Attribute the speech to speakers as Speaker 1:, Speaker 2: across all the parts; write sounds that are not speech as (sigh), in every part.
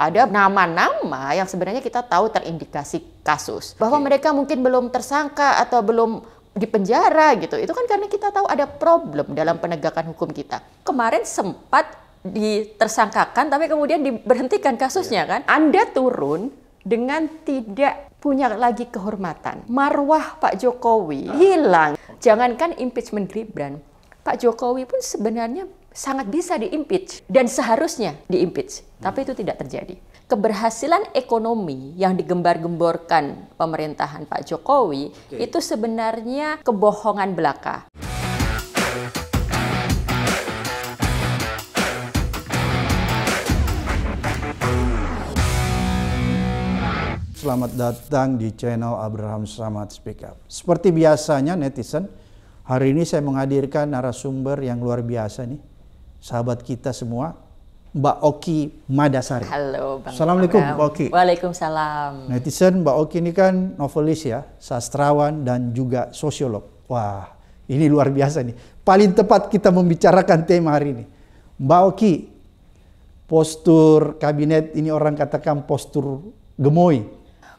Speaker 1: ada nama-nama yang sebenarnya kita tahu terindikasi kasus bahwa mereka mungkin belum tersangka atau belum di penjara gitu. Itu kan karena kita tahu ada problem dalam penegakan hukum kita. Kemarin sempat ditersangkakan tapi kemudian diberhentikan kasusnya kan. Anda turun dengan tidak punya lagi kehormatan. Marwah Pak Jokowi hilang. Jangankan impeachment Gibran, Pak Jokowi pun sebenarnya sangat bisa diimpeach dan seharusnya diimpeach, tapi itu tidak terjadi. Keberhasilan ekonomi yang digembar-gemborkan pemerintahan Pak Jokowi okay. itu sebenarnya kebohongan belaka.
Speaker 2: Selamat datang di channel Abraham Samad Speak Up. Seperti biasanya netizen, hari ini saya menghadirkan narasumber yang luar biasa nih sahabat kita semua, Mbak Oki Madasari.
Speaker 1: Halo Bang.
Speaker 2: Assalamualaikum Mbak Oki.
Speaker 1: Waalaikumsalam.
Speaker 2: Netizen Mbak Oki ini kan novelis ya, sastrawan dan juga sosiolog. Wah, ini luar biasa nih. Paling tepat kita membicarakan tema hari ini. Mbak Oki, postur kabinet ini orang katakan postur gemoy.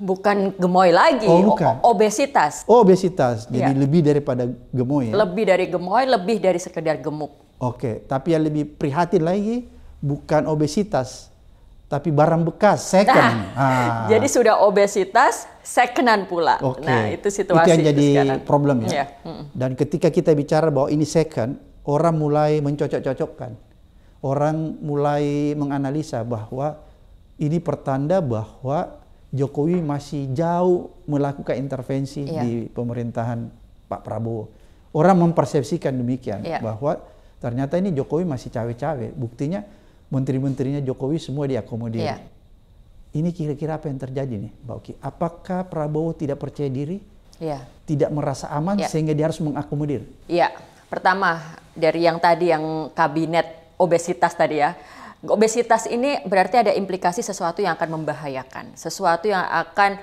Speaker 1: Bukan gemoy lagi, oh, bukan. obesitas.
Speaker 2: Oh, obesitas. Jadi ya. lebih daripada gemoy ya.
Speaker 1: Lebih dari gemoy, lebih dari sekedar gemuk.
Speaker 2: Oke, tapi yang lebih prihatin lagi bukan obesitas, tapi barang bekas second. Nah,
Speaker 1: ah. (laughs) Jadi sudah obesitas secondan pula.
Speaker 2: Oke.
Speaker 1: Nah itu situasi
Speaker 2: itu yang jadi sekarang. problem ya. Yeah. Dan ketika kita bicara bahwa ini second, orang mulai mencocok-cocokkan, orang mulai menganalisa bahwa ini pertanda bahwa Jokowi masih jauh melakukan intervensi yeah. di pemerintahan Pak Prabowo. Orang mempersepsikan demikian yeah. bahwa Ternyata ini Jokowi masih cawe-cawe. Buktinya menteri-menterinya Jokowi semua diakomodir. Iya. Ini kira-kira apa yang terjadi nih, Mbak Oki? Apakah Prabowo tidak percaya diri? Iya. Tidak merasa aman iya. sehingga dia harus mengakomodir?
Speaker 1: Iya. Pertama, dari yang tadi yang kabinet obesitas tadi ya. Obesitas ini berarti ada implikasi sesuatu yang akan membahayakan, sesuatu yang akan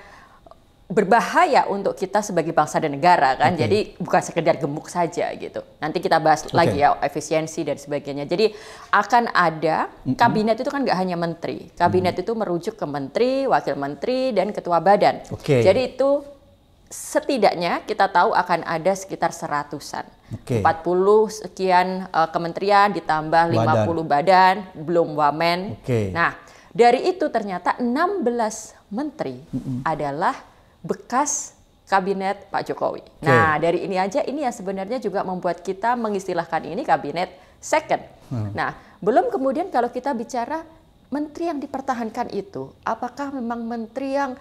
Speaker 1: berbahaya untuk kita sebagai bangsa dan negara kan. Okay. Jadi bukan sekedar gemuk saja gitu. Nanti kita bahas okay. lagi ya efisiensi dan sebagainya. Jadi akan ada kabinet itu kan nggak hanya menteri. Kabinet mm. itu merujuk ke menteri, wakil menteri dan ketua badan. Okay. Jadi itu setidaknya kita tahu akan ada sekitar seratusan. Okay. 40 sekian uh, kementerian ditambah badan. 50 badan, belum wamen. Okay. Nah, dari itu ternyata 16 menteri mm -mm. adalah bekas kabinet Pak Jokowi. Okay. Nah, dari ini aja ini yang sebenarnya juga membuat kita mengistilahkan ini kabinet second. Hmm. Nah, belum kemudian kalau kita bicara menteri yang dipertahankan itu, apakah memang menteri yang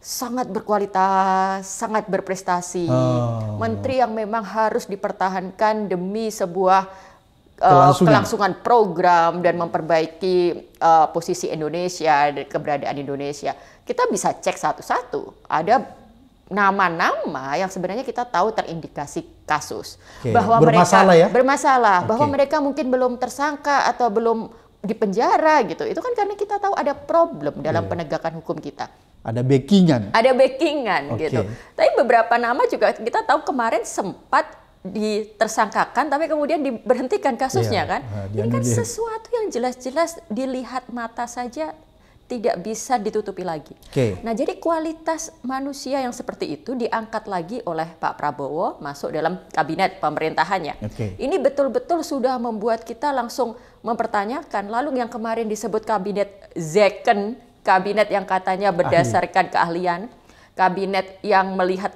Speaker 1: sangat berkualitas, sangat berprestasi, oh. menteri yang memang harus dipertahankan demi sebuah uh, kelangsungan. kelangsungan program dan memperbaiki uh, posisi Indonesia dan keberadaan Indonesia kita bisa cek satu-satu. Ada nama-nama yang sebenarnya kita tahu terindikasi kasus
Speaker 2: okay. bahwa bermasalah
Speaker 1: mereka
Speaker 2: ya?
Speaker 1: bermasalah, okay. bahwa mereka mungkin belum tersangka atau belum di penjara gitu. Itu kan karena kita tahu ada problem dalam yeah. penegakan hukum kita.
Speaker 2: Ada backingan.
Speaker 1: Ada backingan okay. gitu. Tapi beberapa nama juga kita tahu kemarin sempat ditersangkakan tapi kemudian diberhentikan kasusnya yeah. kan. Nah, Ini kan sesuatu yang jelas-jelas dilihat mata saja tidak bisa ditutupi lagi. Okay. Nah, jadi kualitas manusia yang seperti itu diangkat lagi oleh Pak Prabowo masuk dalam kabinet pemerintahannya. Okay. Ini betul-betul sudah membuat kita langsung mempertanyakan. Lalu yang kemarin disebut kabinet Zeken, kabinet yang katanya berdasarkan Ahli. keahlian, kabinet yang melihat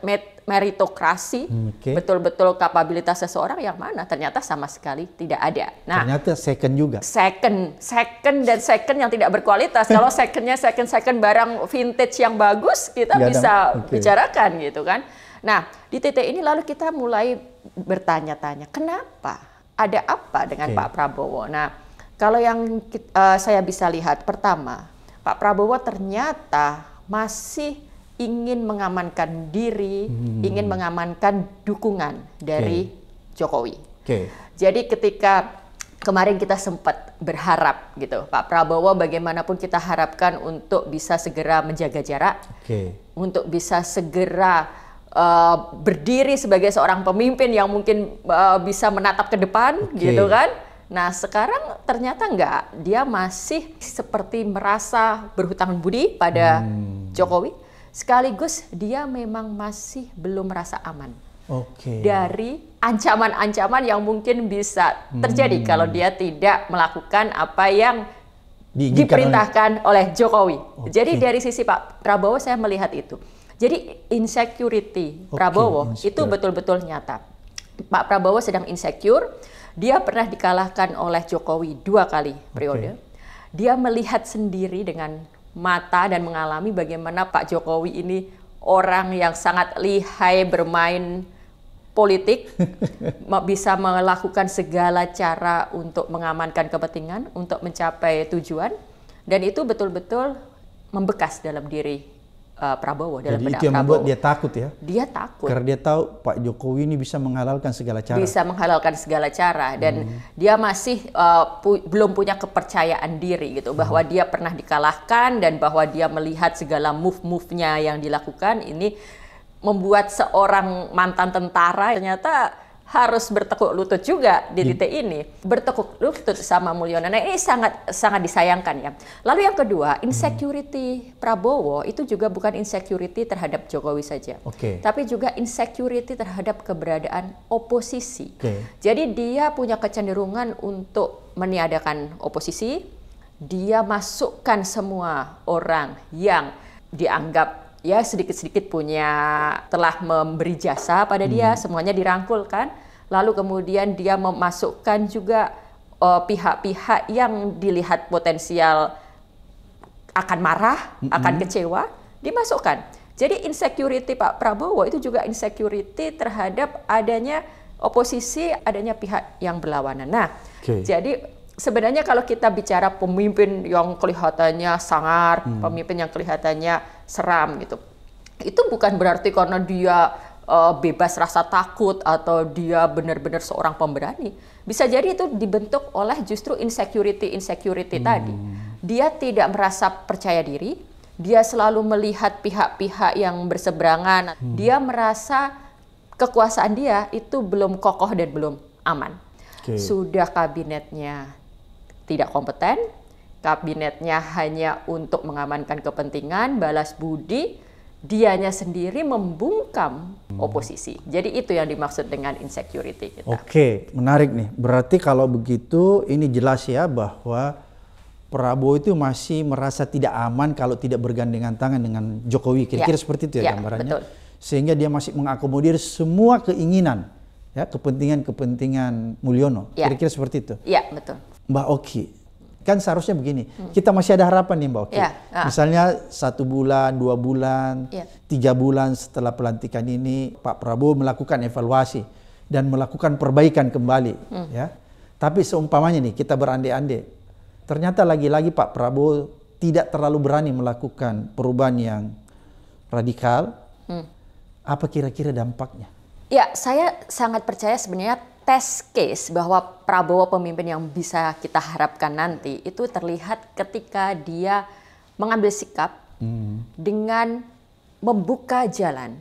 Speaker 1: meritokrasi, okay. betul-betul kapabilitas seseorang yang mana ternyata sama sekali tidak ada.
Speaker 2: Nah, ternyata second juga.
Speaker 1: Second, second dan second yang tidak berkualitas. Kalau (laughs) secondnya second second barang vintage yang bagus kita Gak bisa okay. bicarakan gitu kan. Nah di titik ini lalu kita mulai bertanya-tanya kenapa ada apa dengan okay. Pak Prabowo. Nah kalau yang uh, saya bisa lihat pertama Pak Prabowo ternyata masih ingin mengamankan diri, hmm. ingin mengamankan dukungan dari okay. Jokowi. Okay. Jadi ketika kemarin kita sempat berharap gitu, Pak Prabowo bagaimanapun kita harapkan untuk bisa segera menjaga jarak, okay. untuk bisa segera uh, berdiri sebagai seorang pemimpin yang mungkin uh, bisa menatap ke depan, okay. gitu kan? Nah sekarang ternyata enggak, dia masih seperti merasa berhutang budi pada hmm. Jokowi, sekaligus dia memang masih belum merasa aman okay. dari ancaman-ancaman yang mungkin bisa terjadi hmm. kalau dia tidak melakukan apa yang diperintahkan oleh, oleh Jokowi. Okay. Jadi dari sisi Pak Prabowo saya melihat itu. Jadi insecurity okay, Prabowo insecure. itu betul-betul nyata. Pak Prabowo sedang insecure dia pernah dikalahkan oleh Jokowi dua kali periode. Okay. Dia melihat sendiri dengan mata dan mengalami bagaimana Pak Jokowi ini orang yang sangat lihai bermain politik, (laughs) bisa melakukan segala cara untuk mengamankan kepentingan, untuk mencapai tujuan, dan itu betul-betul membekas dalam diri uh, Prabowo dalam
Speaker 2: Jadi itu yang membuat dia takut ya?
Speaker 1: Dia takut.
Speaker 2: Karena dia tahu Pak Jokowi ini bisa menghalalkan segala cara.
Speaker 1: Bisa menghalalkan segala cara dan hmm. dia masih uh, pu belum punya kepercayaan diri gitu bahwa hmm. dia pernah dikalahkan dan bahwa dia melihat segala move-move-nya yang dilakukan ini membuat seorang mantan tentara ternyata harus bertekuk lutut juga di titik ini. Bertekuk lutut sama Mulyono. Nah ini sangat sangat disayangkan ya. Lalu yang kedua, insecurity Prabowo itu juga bukan insecurity terhadap Jokowi saja. Okay. Tapi juga insecurity terhadap keberadaan oposisi. Okay. Jadi dia punya kecenderungan untuk meniadakan oposisi. Dia masukkan semua orang yang dianggap ya sedikit-sedikit punya telah memberi jasa pada dia, hmm. semuanya dirangkulkan. Lalu kemudian dia memasukkan juga uh, pihak-pihak yang dilihat potensial akan marah, hmm. akan kecewa, dimasukkan. Jadi insecurity Pak Prabowo itu juga insecurity terhadap adanya oposisi, adanya pihak yang berlawanan. Nah, okay. jadi sebenarnya kalau kita bicara pemimpin yang kelihatannya sangar, hmm. pemimpin yang kelihatannya seram gitu, itu bukan berarti karena dia uh, bebas rasa takut atau dia benar-benar seorang pemberani. Bisa jadi itu dibentuk oleh justru insecurity insecurity hmm. tadi. Dia tidak merasa percaya diri, dia selalu melihat pihak-pihak yang berseberangan. Hmm. Dia merasa kekuasaan dia itu belum kokoh dan belum aman. Okay. Sudah kabinetnya tidak kompeten, kabinetnya hanya untuk mengamankan kepentingan, balas budi, dianya sendiri membungkam hmm. oposisi. Jadi itu yang dimaksud dengan insecurity kita.
Speaker 2: Oke, menarik nih. Berarti kalau begitu ini jelas ya bahwa Prabowo itu masih merasa tidak aman kalau tidak bergandengan tangan dengan Jokowi. Kira-kira ya. seperti itu ya, ya gambarannya. Betul. Sehingga dia masih mengakomodir semua keinginan ya kepentingan-kepentingan Mulyono. Ya. Kira-kira seperti itu.
Speaker 1: Iya, betul.
Speaker 2: Mbak Oki, kan seharusnya begini, hmm. kita masih ada harapan nih Mbak Oki. Ya, ah. Misalnya satu bulan, dua bulan, ya. tiga bulan setelah pelantikan ini Pak Prabowo melakukan evaluasi dan melakukan perbaikan kembali, hmm. ya. Tapi seumpamanya nih kita berandai-andai, ternyata lagi-lagi Pak Prabowo tidak terlalu berani melakukan perubahan yang radikal. Hmm. Apa kira-kira dampaknya?
Speaker 1: Ya, saya sangat percaya sebenarnya test case bahwa Prabowo pemimpin yang bisa kita harapkan nanti itu terlihat ketika dia mengambil sikap hmm. dengan membuka jalan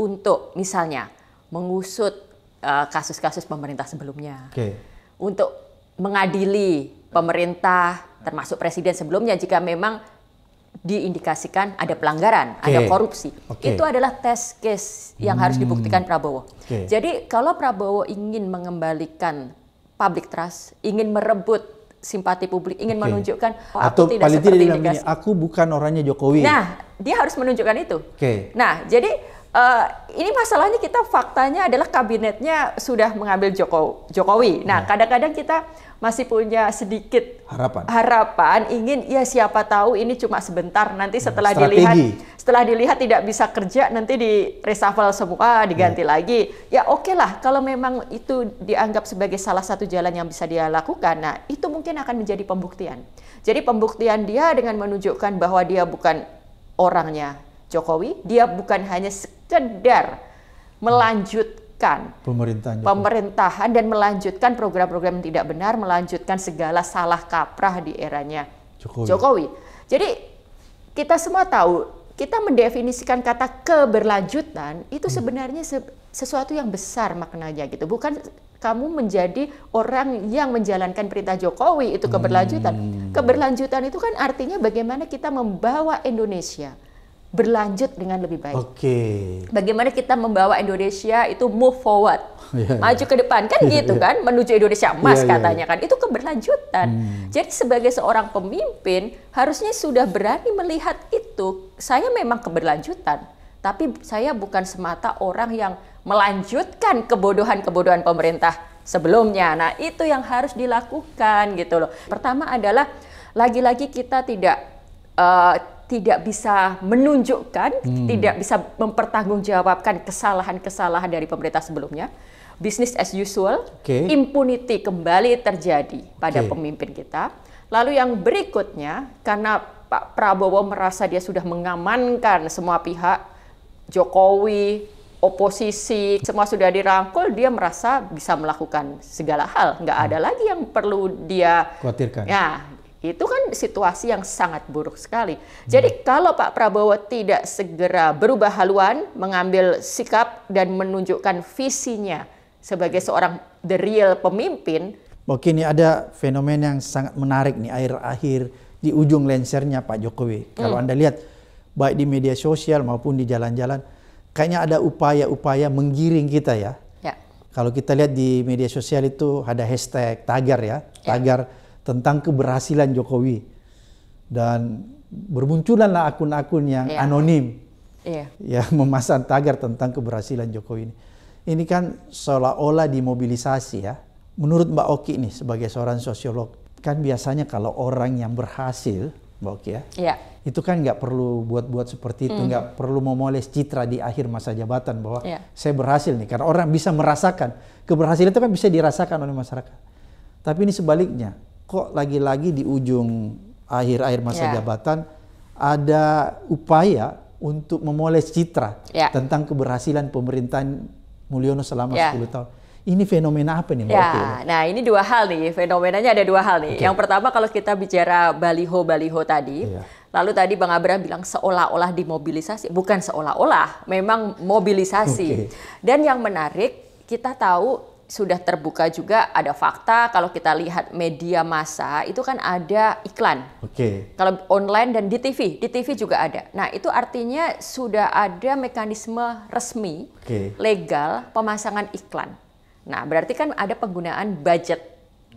Speaker 1: untuk misalnya mengusut uh, kasus-kasus uh, pemerintah sebelumnya, okay. untuk mengadili pemerintah termasuk presiden sebelumnya jika memang diindikasikan ada pelanggaran, okay. ada korupsi. Okay. Itu adalah test case yang hmm. harus dibuktikan Prabowo. Okay. Jadi kalau Prabowo ingin mengembalikan public trust, ingin merebut simpati publik, ingin okay. menunjukkan
Speaker 2: oh, atau aku tidak paling seperti tidak indikasi. aku bukan orangnya Jokowi.
Speaker 1: Nah, dia harus menunjukkan itu. Okay. Nah, jadi uh, ini masalahnya kita faktanya adalah kabinetnya sudah mengambil Joko, Jokowi. Nah, ya. kadang-kadang kita masih punya sedikit
Speaker 2: harapan.
Speaker 1: Harapan ingin ya siapa tahu ini cuma sebentar nanti setelah Strategi. dilihat setelah dilihat tidak bisa kerja nanti di reshuffle semua diganti ya. lagi. Ya oke okay lah kalau memang itu dianggap sebagai salah satu jalan yang bisa dia lakukan. Nah, itu mungkin akan menjadi pembuktian. Jadi pembuktian dia dengan menunjukkan bahwa dia bukan orangnya Jokowi, dia bukan hanya sekedar melanjut melanjutkan
Speaker 2: pemerintahan,
Speaker 1: pemerintahan dan melanjutkan program-program yang tidak benar, melanjutkan segala salah kaprah di eranya Jokowi. Jokowi. Jadi kita semua tahu kita mendefinisikan kata keberlanjutan itu hmm. sebenarnya sesuatu yang besar maknanya gitu. Bukan kamu menjadi orang yang menjalankan perintah Jokowi itu keberlanjutan. Hmm. Keberlanjutan itu kan artinya bagaimana kita membawa Indonesia berlanjut dengan lebih baik.
Speaker 2: Oke. Okay.
Speaker 1: Bagaimana kita membawa Indonesia itu move forward, yeah, iya. maju ke depan kan yeah, gitu yeah. kan, menuju Indonesia emas yeah, iya. katanya yeah. kan. Itu keberlanjutan. Hmm. Jadi sebagai seorang pemimpin harusnya sudah berani melihat itu. Saya memang keberlanjutan, tapi saya bukan semata orang yang melanjutkan kebodohan-kebodohan pemerintah sebelumnya. Nah, itu yang harus dilakukan gitu loh. Pertama adalah lagi-lagi kita tidak uh, tidak bisa menunjukkan, hmm. tidak bisa mempertanggungjawabkan kesalahan-kesalahan dari pemerintah sebelumnya. Business as usual, okay. impunity kembali terjadi pada okay. pemimpin kita. Lalu yang berikutnya, karena Pak Prabowo merasa dia sudah mengamankan semua pihak, Jokowi, oposisi semua sudah dirangkul, dia merasa bisa melakukan segala hal, nggak ada hmm. lagi yang perlu dia
Speaker 2: khawatirkan.
Speaker 1: Ya, itu kan situasi yang sangat buruk sekali. Hmm. Jadi kalau Pak Prabowo tidak segera berubah haluan, mengambil sikap dan menunjukkan visinya sebagai seorang the real pemimpin.
Speaker 2: Oke, ini ada fenomena yang sangat menarik nih akhir-akhir di ujung lensernya Pak Jokowi. Kalau hmm. Anda lihat baik di media sosial maupun di jalan-jalan kayaknya ada upaya-upaya menggiring kita ya. ya. Kalau kita lihat di media sosial itu ada hashtag tagar ya, ya. Tentang keberhasilan Jokowi. Dan bermunculanlah akun-akun yang ya. anonim ya. ya (laughs) memasang tagar tentang keberhasilan Jokowi ini. Ini kan seolah-olah dimobilisasi ya. Menurut Mbak Oki nih sebagai seorang sosiolog, kan biasanya kalau orang yang berhasil, Mbak Oki ya, ya itu kan nggak perlu buat-buat seperti itu, hmm. nggak mm. perlu memoles citra di akhir masa jabatan bahwa yeah. saya berhasil nih, karena orang bisa merasakan keberhasilan itu kan bisa dirasakan oleh masyarakat. Tapi ini sebaliknya, kok lagi-lagi di ujung akhir-akhir masa yeah. jabatan ada upaya untuk memoles citra yeah. tentang keberhasilan pemerintahan Mulyono selama yeah. 10 tahun. Ini fenomena apa nih Mbak
Speaker 1: ya, Nah ini dua hal nih, fenomenanya ada dua hal nih. Okay. Yang pertama kalau kita bicara baliho-baliho tadi, yeah Lalu tadi Bang Abraham bilang seolah-olah dimobilisasi, bukan seolah-olah, memang mobilisasi. Okay. Dan yang menarik, kita tahu sudah terbuka juga ada fakta kalau kita lihat media massa itu kan ada iklan.
Speaker 2: Oke. Okay.
Speaker 1: Kalau online dan di TV, di TV juga ada. Nah, itu artinya sudah ada mekanisme resmi, okay. legal pemasangan iklan. Nah, berarti kan ada penggunaan budget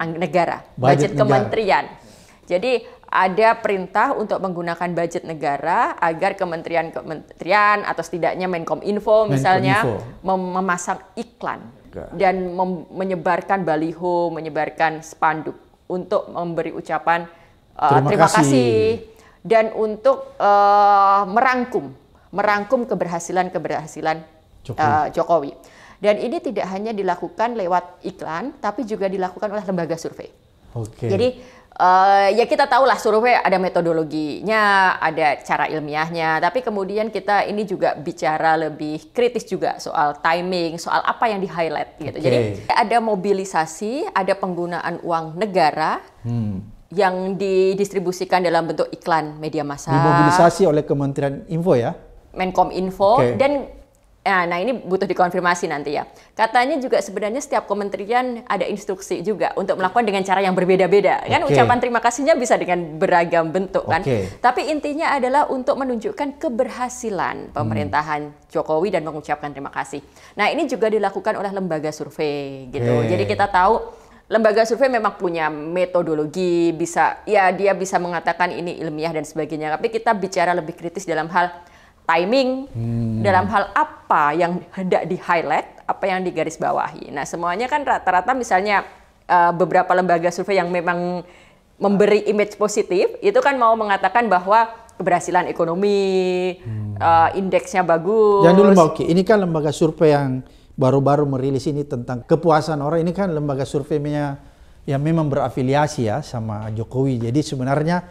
Speaker 1: negara, budget, budget kementerian. Jadi ada perintah untuk menggunakan budget negara agar kementerian-kementerian atau setidaknya Menkom Info misalnya Mem memasang iklan dan menyebarkan baliho, menyebarkan spanduk untuk memberi ucapan uh, terima, terima kasih. kasih dan untuk uh, merangkum merangkum keberhasilan-keberhasilan Jokowi. Uh, Jokowi. Dan ini tidak hanya dilakukan lewat iklan, tapi juga dilakukan oleh lembaga survei.
Speaker 2: Okay.
Speaker 1: Jadi Uh, ya kita tahu lah survei ada metodologinya, ada cara ilmiahnya, tapi kemudian kita ini juga bicara lebih kritis juga soal timing, soal apa yang di highlight gitu. Okay. Jadi ada mobilisasi, ada penggunaan uang negara hmm. yang didistribusikan dalam bentuk iklan media massa.
Speaker 2: Dimobilisasi oleh Kementerian Info ya?
Speaker 1: Menkom Info okay. dan Nah, nah ini butuh dikonfirmasi nanti ya. Katanya juga sebenarnya setiap kementerian ada instruksi juga untuk melakukan dengan cara yang berbeda-beda. Kan ucapan terima kasihnya bisa dengan beragam bentuk kan. Okay. Tapi intinya adalah untuk menunjukkan keberhasilan pemerintahan hmm. Jokowi dan mengucapkan terima kasih. Nah, ini juga dilakukan oleh lembaga survei gitu. Hey. Jadi kita tahu lembaga survei memang punya metodologi, bisa ya dia bisa mengatakan ini ilmiah dan sebagainya. Tapi kita bicara lebih kritis dalam hal timing hmm. dalam hal apa yang hendak di highlight, apa yang digarisbawahi. Nah, semuanya kan rata-rata misalnya uh, beberapa lembaga survei yang memang memberi image positif itu kan mau mengatakan bahwa keberhasilan ekonomi, hmm. uh, indeksnya bagus.
Speaker 2: Jangan dulu Mbak Oki, ini kan lembaga survei yang baru-baru merilis ini tentang kepuasan orang. Ini kan lembaga surveinya yang memang berafiliasi ya sama Jokowi. Jadi sebenarnya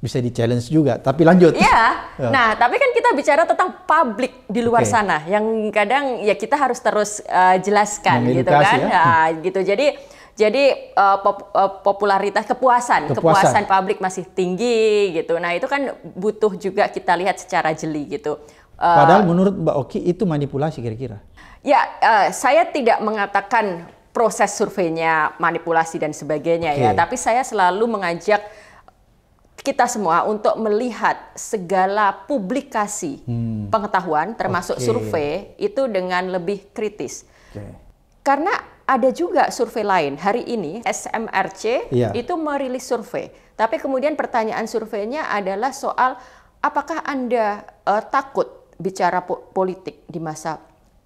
Speaker 2: bisa di challenge juga. Tapi lanjut.
Speaker 1: Iya. (laughs) ya. Nah, tapi kan kita bicara tentang publik di luar okay. sana yang kadang ya kita harus terus uh, jelaskan gitu kan. Ya. Nah, gitu. Jadi Jadi uh, pop, uh, popularitas kepuasan, kepuasan, kepuasan publik masih tinggi gitu. Nah itu kan butuh juga kita lihat secara jeli gitu.
Speaker 2: Uh, Padahal menurut Mbak Oki itu manipulasi kira-kira.
Speaker 1: Ya, uh, saya tidak mengatakan proses surveinya manipulasi dan sebagainya okay. ya, tapi saya selalu mengajak kita semua untuk melihat segala publikasi hmm. pengetahuan termasuk okay. survei itu dengan lebih kritis. Okay. Karena ada juga survei lain. Hari ini SMRC yeah. itu merilis survei. Tapi kemudian pertanyaan surveinya adalah soal apakah Anda uh, takut bicara po politik di masa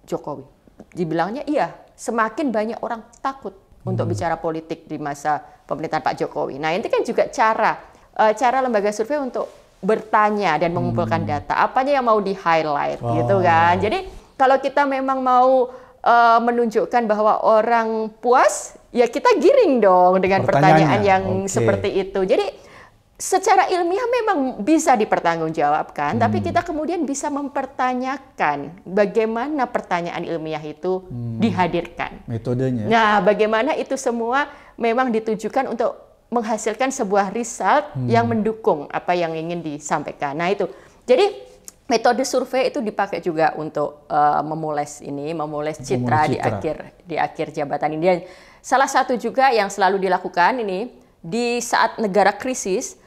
Speaker 1: Jokowi? Dibilangnya iya, semakin banyak orang takut hmm. untuk bicara politik di masa pemerintahan Pak Jokowi. Nah, ini kan juga cara uh, cara lembaga survei untuk bertanya dan mengumpulkan hmm. data. Apanya yang mau di-highlight oh. gitu kan. Jadi kalau kita memang mau uh, menunjukkan bahwa orang puas, ya kita giring dong dengan pertanyaan yang okay. seperti itu. Jadi secara ilmiah memang bisa dipertanggungjawabkan, hmm. tapi kita kemudian bisa mempertanyakan bagaimana pertanyaan ilmiah itu hmm. dihadirkan.
Speaker 2: Metodenya.
Speaker 1: Nah, bagaimana itu semua memang ditujukan untuk menghasilkan sebuah result hmm. yang mendukung apa yang ingin disampaikan. Nah, itu. Jadi metode survei itu dipakai juga untuk uh, memoles ini, memoles citra, citra di akhir di akhir jabatan ini. Dan salah satu juga yang selalu dilakukan ini di saat negara krisis,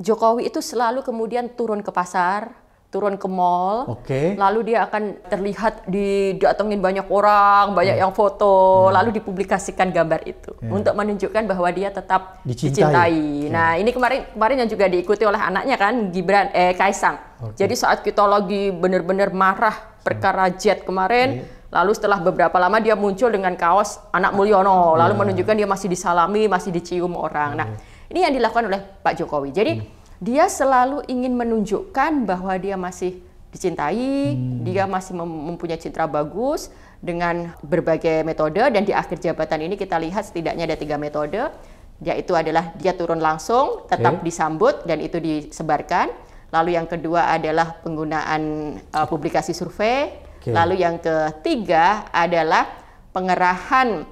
Speaker 1: Jokowi itu selalu kemudian turun ke pasar, turun ke mall, okay. lalu dia akan terlihat didatengin banyak orang, banyak yeah. yang foto, yeah. lalu dipublikasikan gambar itu yeah. untuk menunjukkan bahwa dia tetap dicintai. dicintai. Okay. Nah ini kemarin kemarin yang juga diikuti oleh anaknya kan Gibran, eh Kaisang. Okay. Jadi saat kita lagi benar-benar marah perkara jet kemarin. Okay. Lalu setelah beberapa lama dia muncul dengan kaos anak Mulyono, lalu yeah. menunjukkan dia masih disalami, masih dicium orang. Nah, ini yang dilakukan oleh Pak Jokowi. Jadi hmm dia selalu ingin menunjukkan bahwa dia masih dicintai, hmm. dia masih mempunyai citra bagus dengan berbagai metode dan di akhir jabatan ini kita lihat setidaknya ada tiga metode yaitu adalah dia turun langsung, tetap okay. disambut dan itu disebarkan. Lalu yang kedua adalah penggunaan uh, publikasi survei. Okay. Lalu yang ketiga adalah pengerahan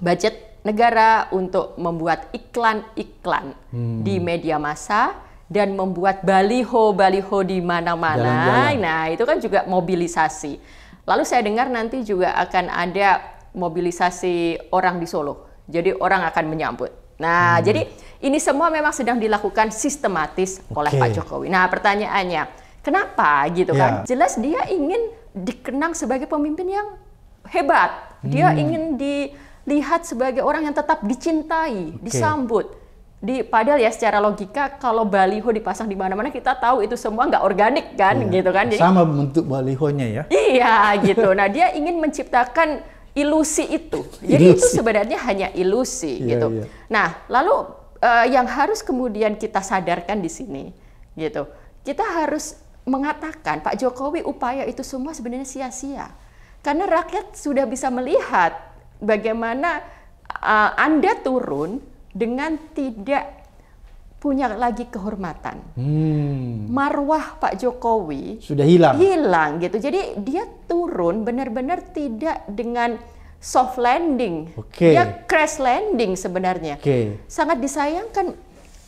Speaker 1: budget negara untuk membuat iklan-iklan hmm. di media massa dan membuat baliho-baliho di mana-mana. Nah, itu kan juga mobilisasi. Lalu saya dengar nanti juga akan ada mobilisasi orang di Solo. Jadi orang akan menyambut. Nah, hmm. jadi ini semua memang sedang dilakukan sistematis okay. oleh Pak Jokowi. Nah, pertanyaannya, kenapa gitu yeah. kan? Jelas dia ingin dikenang sebagai pemimpin yang hebat. Dia hmm. ingin dilihat sebagai orang yang tetap dicintai, okay. disambut di padahal ya secara logika kalau baliho dipasang di mana-mana kita tahu itu semua nggak organik kan iya. gitu kan.
Speaker 2: Jadi, sama bentuk balihonya ya.
Speaker 1: Iya gitu. Nah dia ingin menciptakan ilusi itu. Jadi ilusi. itu sebenarnya hanya ilusi iya, gitu. iya. nah lalu uh, yang harus kemudian kita sadarkan di sini gitu. Kita harus mengatakan Pak Jokowi upaya itu semua sebenarnya sia-sia. Karena rakyat sudah bisa melihat bagaimana uh, Anda turun dengan tidak punya lagi kehormatan. Hmm. Marwah Pak Jokowi
Speaker 2: sudah hilang.
Speaker 1: Hilang gitu. Jadi dia turun benar-benar tidak dengan soft landing. Okay. Dia crash landing sebenarnya. Okay. Sangat disayangkan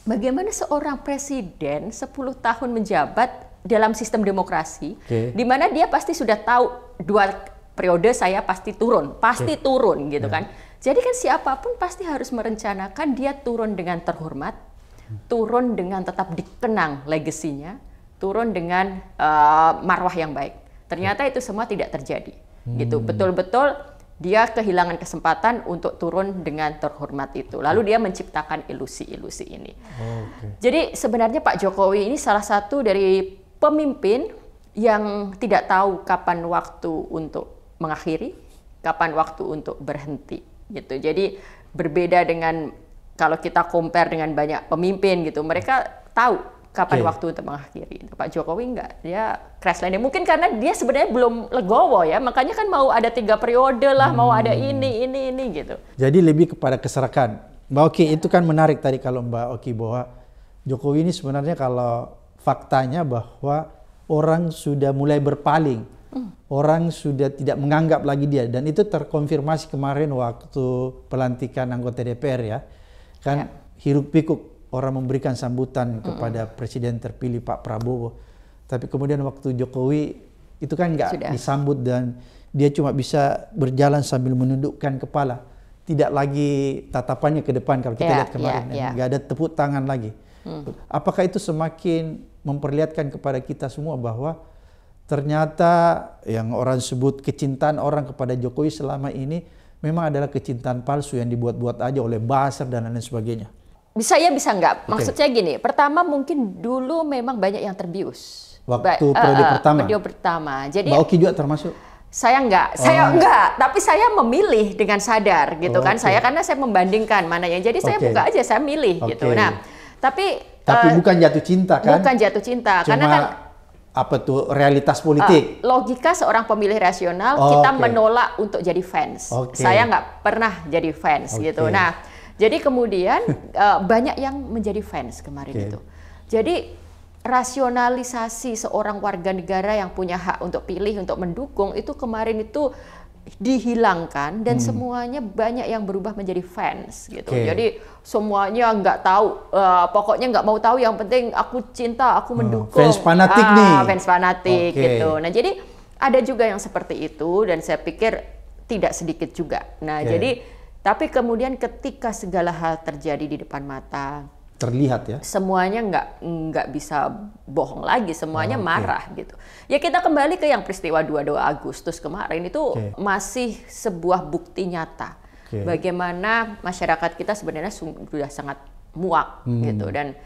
Speaker 1: bagaimana seorang presiden 10 tahun menjabat dalam sistem demokrasi okay. di mana dia pasti sudah tahu dua periode saya pasti turun, pasti okay. turun gitu yeah. kan. Jadi kan siapa pun pasti harus merencanakan dia turun dengan terhormat, turun dengan tetap dikenang legasinya, turun dengan uh, marwah yang baik. Ternyata itu semua tidak terjadi. Gitu. Hmm. Gitu. Betul-betul dia kehilangan kesempatan untuk turun dengan terhormat itu. Lalu dia menciptakan ilusi-ilusi ini. okay. Jadi sebenarnya Pak Jokowi ini salah satu dari pemimpin yang tidak tahu kapan waktu untuk mengakhiri, kapan waktu untuk berhenti gitu. Jadi berbeda dengan kalau kita compare dengan banyak pemimpin gitu, mereka tahu kapan okay. waktu untuk mengakhiri. Pak Jokowi enggak, dia crash landing. Mungkin karena dia sebenarnya belum legowo ya, makanya kan mau ada tiga periode lah, hmm. mau ada hmm. ini, ini, ini gitu.
Speaker 2: Jadi lebih kepada keserakan. Mbak Oki, itu kan menarik tadi kalau Mbak Oki bahwa Jokowi ini sebenarnya kalau faktanya bahwa orang sudah mulai berpaling hmm. orang sudah tidak menganggap lagi dia dan itu terkonfirmasi kemarin waktu pelantikan anggota DPR ya kan ya. hiruk pikuk orang memberikan sambutan kepada hmm. presiden terpilih Pak Prabowo tapi kemudian waktu Jokowi itu kan nggak disambut dan dia cuma bisa berjalan sambil menundukkan kepala tidak lagi tatapannya ke depan kalau kita yeah, lihat kemarin yeah, yeah. nggak ada tepuk tangan lagi hmm. apakah itu semakin memperlihatkan kepada kita semua bahwa ternyata yang orang sebut kecintaan orang kepada Jokowi selama ini memang adalah kecintaan palsu yang dibuat-buat aja oleh Basar dan lain sebagainya.
Speaker 1: Bisa ya bisa enggak. Maksudnya gini, pertama mungkin dulu memang banyak yang terbius.
Speaker 2: Waktu ba periode uh, pertama.
Speaker 1: Periode pertama. Jadi
Speaker 2: Mbak Oki juga termasuk?
Speaker 1: Saya enggak, oh. saya enggak, tapi saya memilih dengan sadar gitu oh, kan. Okay. Saya karena saya membandingkan mana yang jadi saya buka aja, saya milih okay. gitu. Nah, tapi
Speaker 2: tapi uh, bukan jatuh cinta kan?
Speaker 1: Bukan jatuh cinta, Cuma karena kan
Speaker 2: apa tuh realitas politik?
Speaker 1: Uh, logika seorang pemilih rasional oh, kita okay. menolak untuk jadi fans. Okay. Saya nggak pernah jadi fans okay. gitu. Nah, jadi kemudian uh, (laughs) banyak yang menjadi fans kemarin okay. itu. Jadi rasionalisasi seorang warga negara yang punya hak untuk pilih untuk mendukung itu kemarin itu dihilangkan dan hmm. semuanya banyak yang berubah menjadi fans gitu. Okay. Jadi semuanya nggak tahu, uh, pokoknya nggak mau tahu. Yang penting aku cinta, aku hmm, mendukung.
Speaker 2: Fans fanatik ah, nih.
Speaker 1: Fans fanatik okay. gitu. Nah jadi ada juga yang seperti itu dan saya pikir tidak sedikit juga. Nah okay. jadi tapi kemudian ketika segala hal terjadi di depan mata,
Speaker 2: terlihat ya
Speaker 1: semuanya nggak nggak bisa bohong lagi semuanya oh, okay. marah gitu ya kita kembali ke yang peristiwa 22 Agustus kemarin itu okay. masih sebuah bukti nyata okay. bagaimana masyarakat kita sebenarnya sudah sangat muak hmm. gitu dan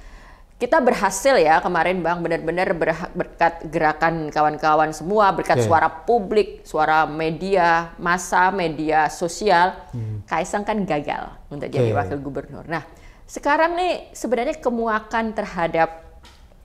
Speaker 1: kita berhasil ya kemarin bang benar-benar berkat gerakan kawan-kawan semua berkat okay. suara publik suara media massa media sosial hmm. Kaisang kan gagal untuk okay. jadi wakil gubernur nah sekarang nih sebenarnya kemuakan terhadap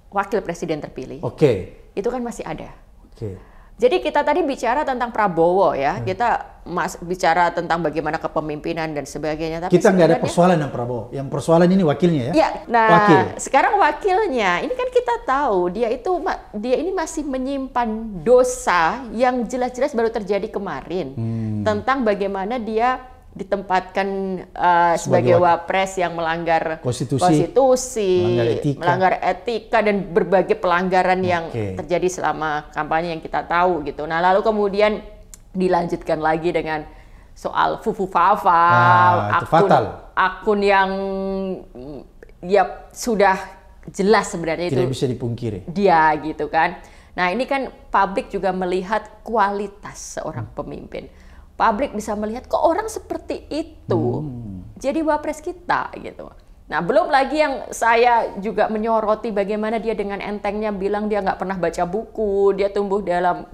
Speaker 1: wakil presiden terpilih.
Speaker 2: Oke. Okay.
Speaker 1: Itu kan masih ada. Oke. Okay. Jadi kita tadi bicara tentang Prabowo ya, hmm. kita mas bicara tentang bagaimana kepemimpinan dan sebagainya.
Speaker 2: Tapi kita nggak ada persoalan dengan Prabowo. Yang persoalan ini wakilnya ya.
Speaker 1: Ya, nah Wakil. sekarang wakilnya ini kan kita tahu dia itu dia ini masih menyimpan dosa yang jelas-jelas baru terjadi kemarin hmm. tentang bagaimana dia ditempatkan uh, sebagai, sebagai wapres yang melanggar
Speaker 2: konstitusi,
Speaker 1: konstitusi melanggar, etika. melanggar etika dan berbagai pelanggaran okay. yang terjadi selama kampanye yang kita tahu gitu. Nah lalu kemudian dilanjutkan lagi dengan soal fufu fafa
Speaker 2: ah, akun fatal.
Speaker 1: akun yang ya sudah jelas sebenarnya
Speaker 2: tidak
Speaker 1: itu
Speaker 2: bisa dipungkiri
Speaker 1: dia gitu kan. Nah ini kan publik juga melihat kualitas seorang hmm. pemimpin publik bisa melihat kok orang seperti itu hmm. jadi wapres kita gitu. Nah belum lagi yang saya juga menyoroti bagaimana dia dengan entengnya bilang dia nggak pernah baca buku, dia tumbuh dalam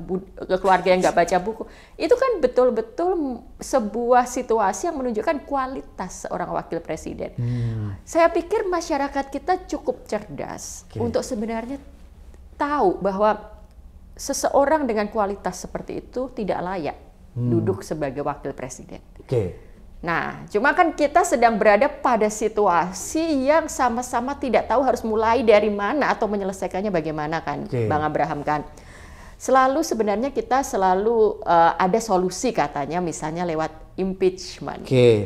Speaker 1: keluarga yang nggak baca buku. Itu kan betul-betul sebuah situasi yang menunjukkan kualitas seorang wakil presiden. Hmm. Saya pikir masyarakat kita cukup cerdas okay. untuk sebenarnya tahu bahwa seseorang dengan kualitas seperti itu tidak layak hmm. duduk sebagai wakil presiden.
Speaker 2: Oke. Okay.
Speaker 1: Nah, cuma kan kita sedang berada pada situasi yang sama-sama tidak tahu harus mulai dari mana atau menyelesaikannya bagaimana kan, okay. Bang Abraham kan. Selalu sebenarnya kita selalu uh, ada solusi katanya, misalnya lewat impeachment.
Speaker 2: Oke. Okay.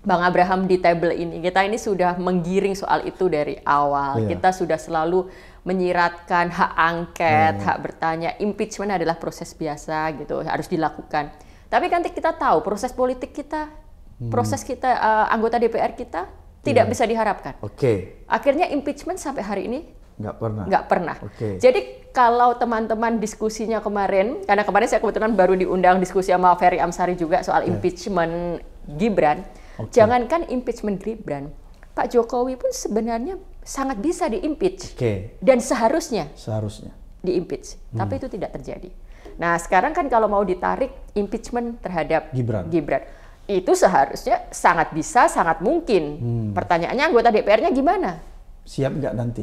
Speaker 1: Bang Abraham di table ini kita ini sudah menggiring soal itu dari awal. Yeah. Kita sudah selalu menyiratkan hak angket, hmm. hak bertanya. Impeachment adalah proses biasa gitu, harus dilakukan tapi kan kita tahu proses politik kita, hmm. proses kita uh, anggota DPR kita tidak yeah. bisa diharapkan.
Speaker 2: Oke. Okay.
Speaker 1: Akhirnya impeachment sampai hari ini
Speaker 2: nggak pernah.
Speaker 1: Nggak pernah.
Speaker 2: Okay.
Speaker 1: Jadi kalau teman-teman diskusinya kemarin, karena kemarin saya kebetulan baru diundang diskusi sama Ferry Amsari juga soal yeah. impeachment Gibran. Okay. Jangankan impeachment Gibran, Pak Jokowi pun sebenarnya sangat bisa diimpeach.
Speaker 2: Okay.
Speaker 1: Dan seharusnya.
Speaker 2: Seharusnya.
Speaker 1: Diimpeach. Hmm. Tapi itu tidak terjadi. Nah, sekarang kan kalau mau ditarik impeachment terhadap
Speaker 2: Gibran,
Speaker 1: Gibran itu seharusnya sangat bisa, sangat mungkin. Hmm. Pertanyaannya anggota DPR-nya gimana?
Speaker 2: Siap nggak nanti?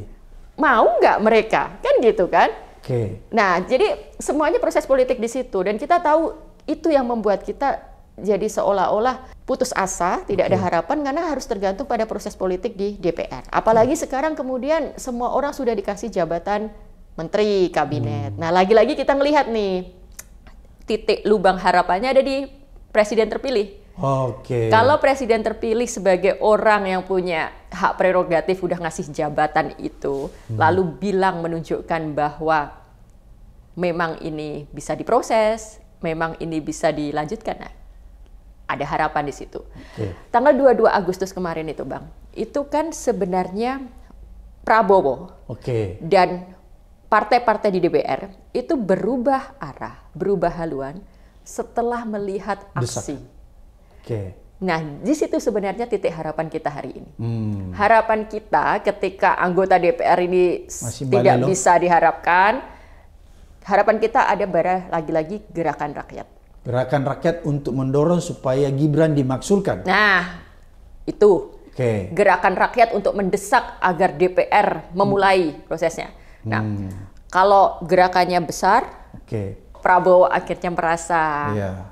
Speaker 1: Mau nggak mereka? Kan gitu kan?
Speaker 2: Oke. Okay.
Speaker 1: Nah, jadi semuanya proses politik di situ dan kita tahu itu yang membuat kita jadi seolah-olah putus asa, tidak okay. ada harapan karena harus tergantung pada proses politik di DPR. Apalagi hmm. sekarang kemudian semua orang sudah dikasih jabatan menteri kabinet. Hmm. Nah, lagi-lagi kita ngelihat nih titik lubang harapannya ada di presiden terpilih.
Speaker 2: Oke. Okay.
Speaker 1: Kalau presiden terpilih sebagai orang yang punya hak prerogatif udah ngasih jabatan itu, hmm. lalu bilang menunjukkan bahwa memang ini bisa diproses, memang ini bisa dilanjutkan. Nah, ada harapan di situ. Okay. Tanggal 22 Agustus kemarin itu, Bang. Itu kan sebenarnya Prabowo.
Speaker 2: Oke. Okay.
Speaker 1: Dan partai-partai di DPR itu berubah arah, berubah haluan setelah melihat aksi.
Speaker 2: Oke. Okay.
Speaker 1: Nah, di situ sebenarnya titik harapan kita hari ini. Hmm. Harapan kita ketika anggota DPR ini Masih tidak balelo. bisa diharapkan, harapan kita ada bara lagi-lagi gerakan rakyat.
Speaker 2: Gerakan rakyat untuk mendorong supaya Gibran dimaksulkan.
Speaker 1: Nah, itu. Okay. Gerakan rakyat untuk mendesak agar DPR memulai hmm. prosesnya. Nah, hmm. kalau gerakannya besar, okay. Prabowo akhirnya merasa yeah.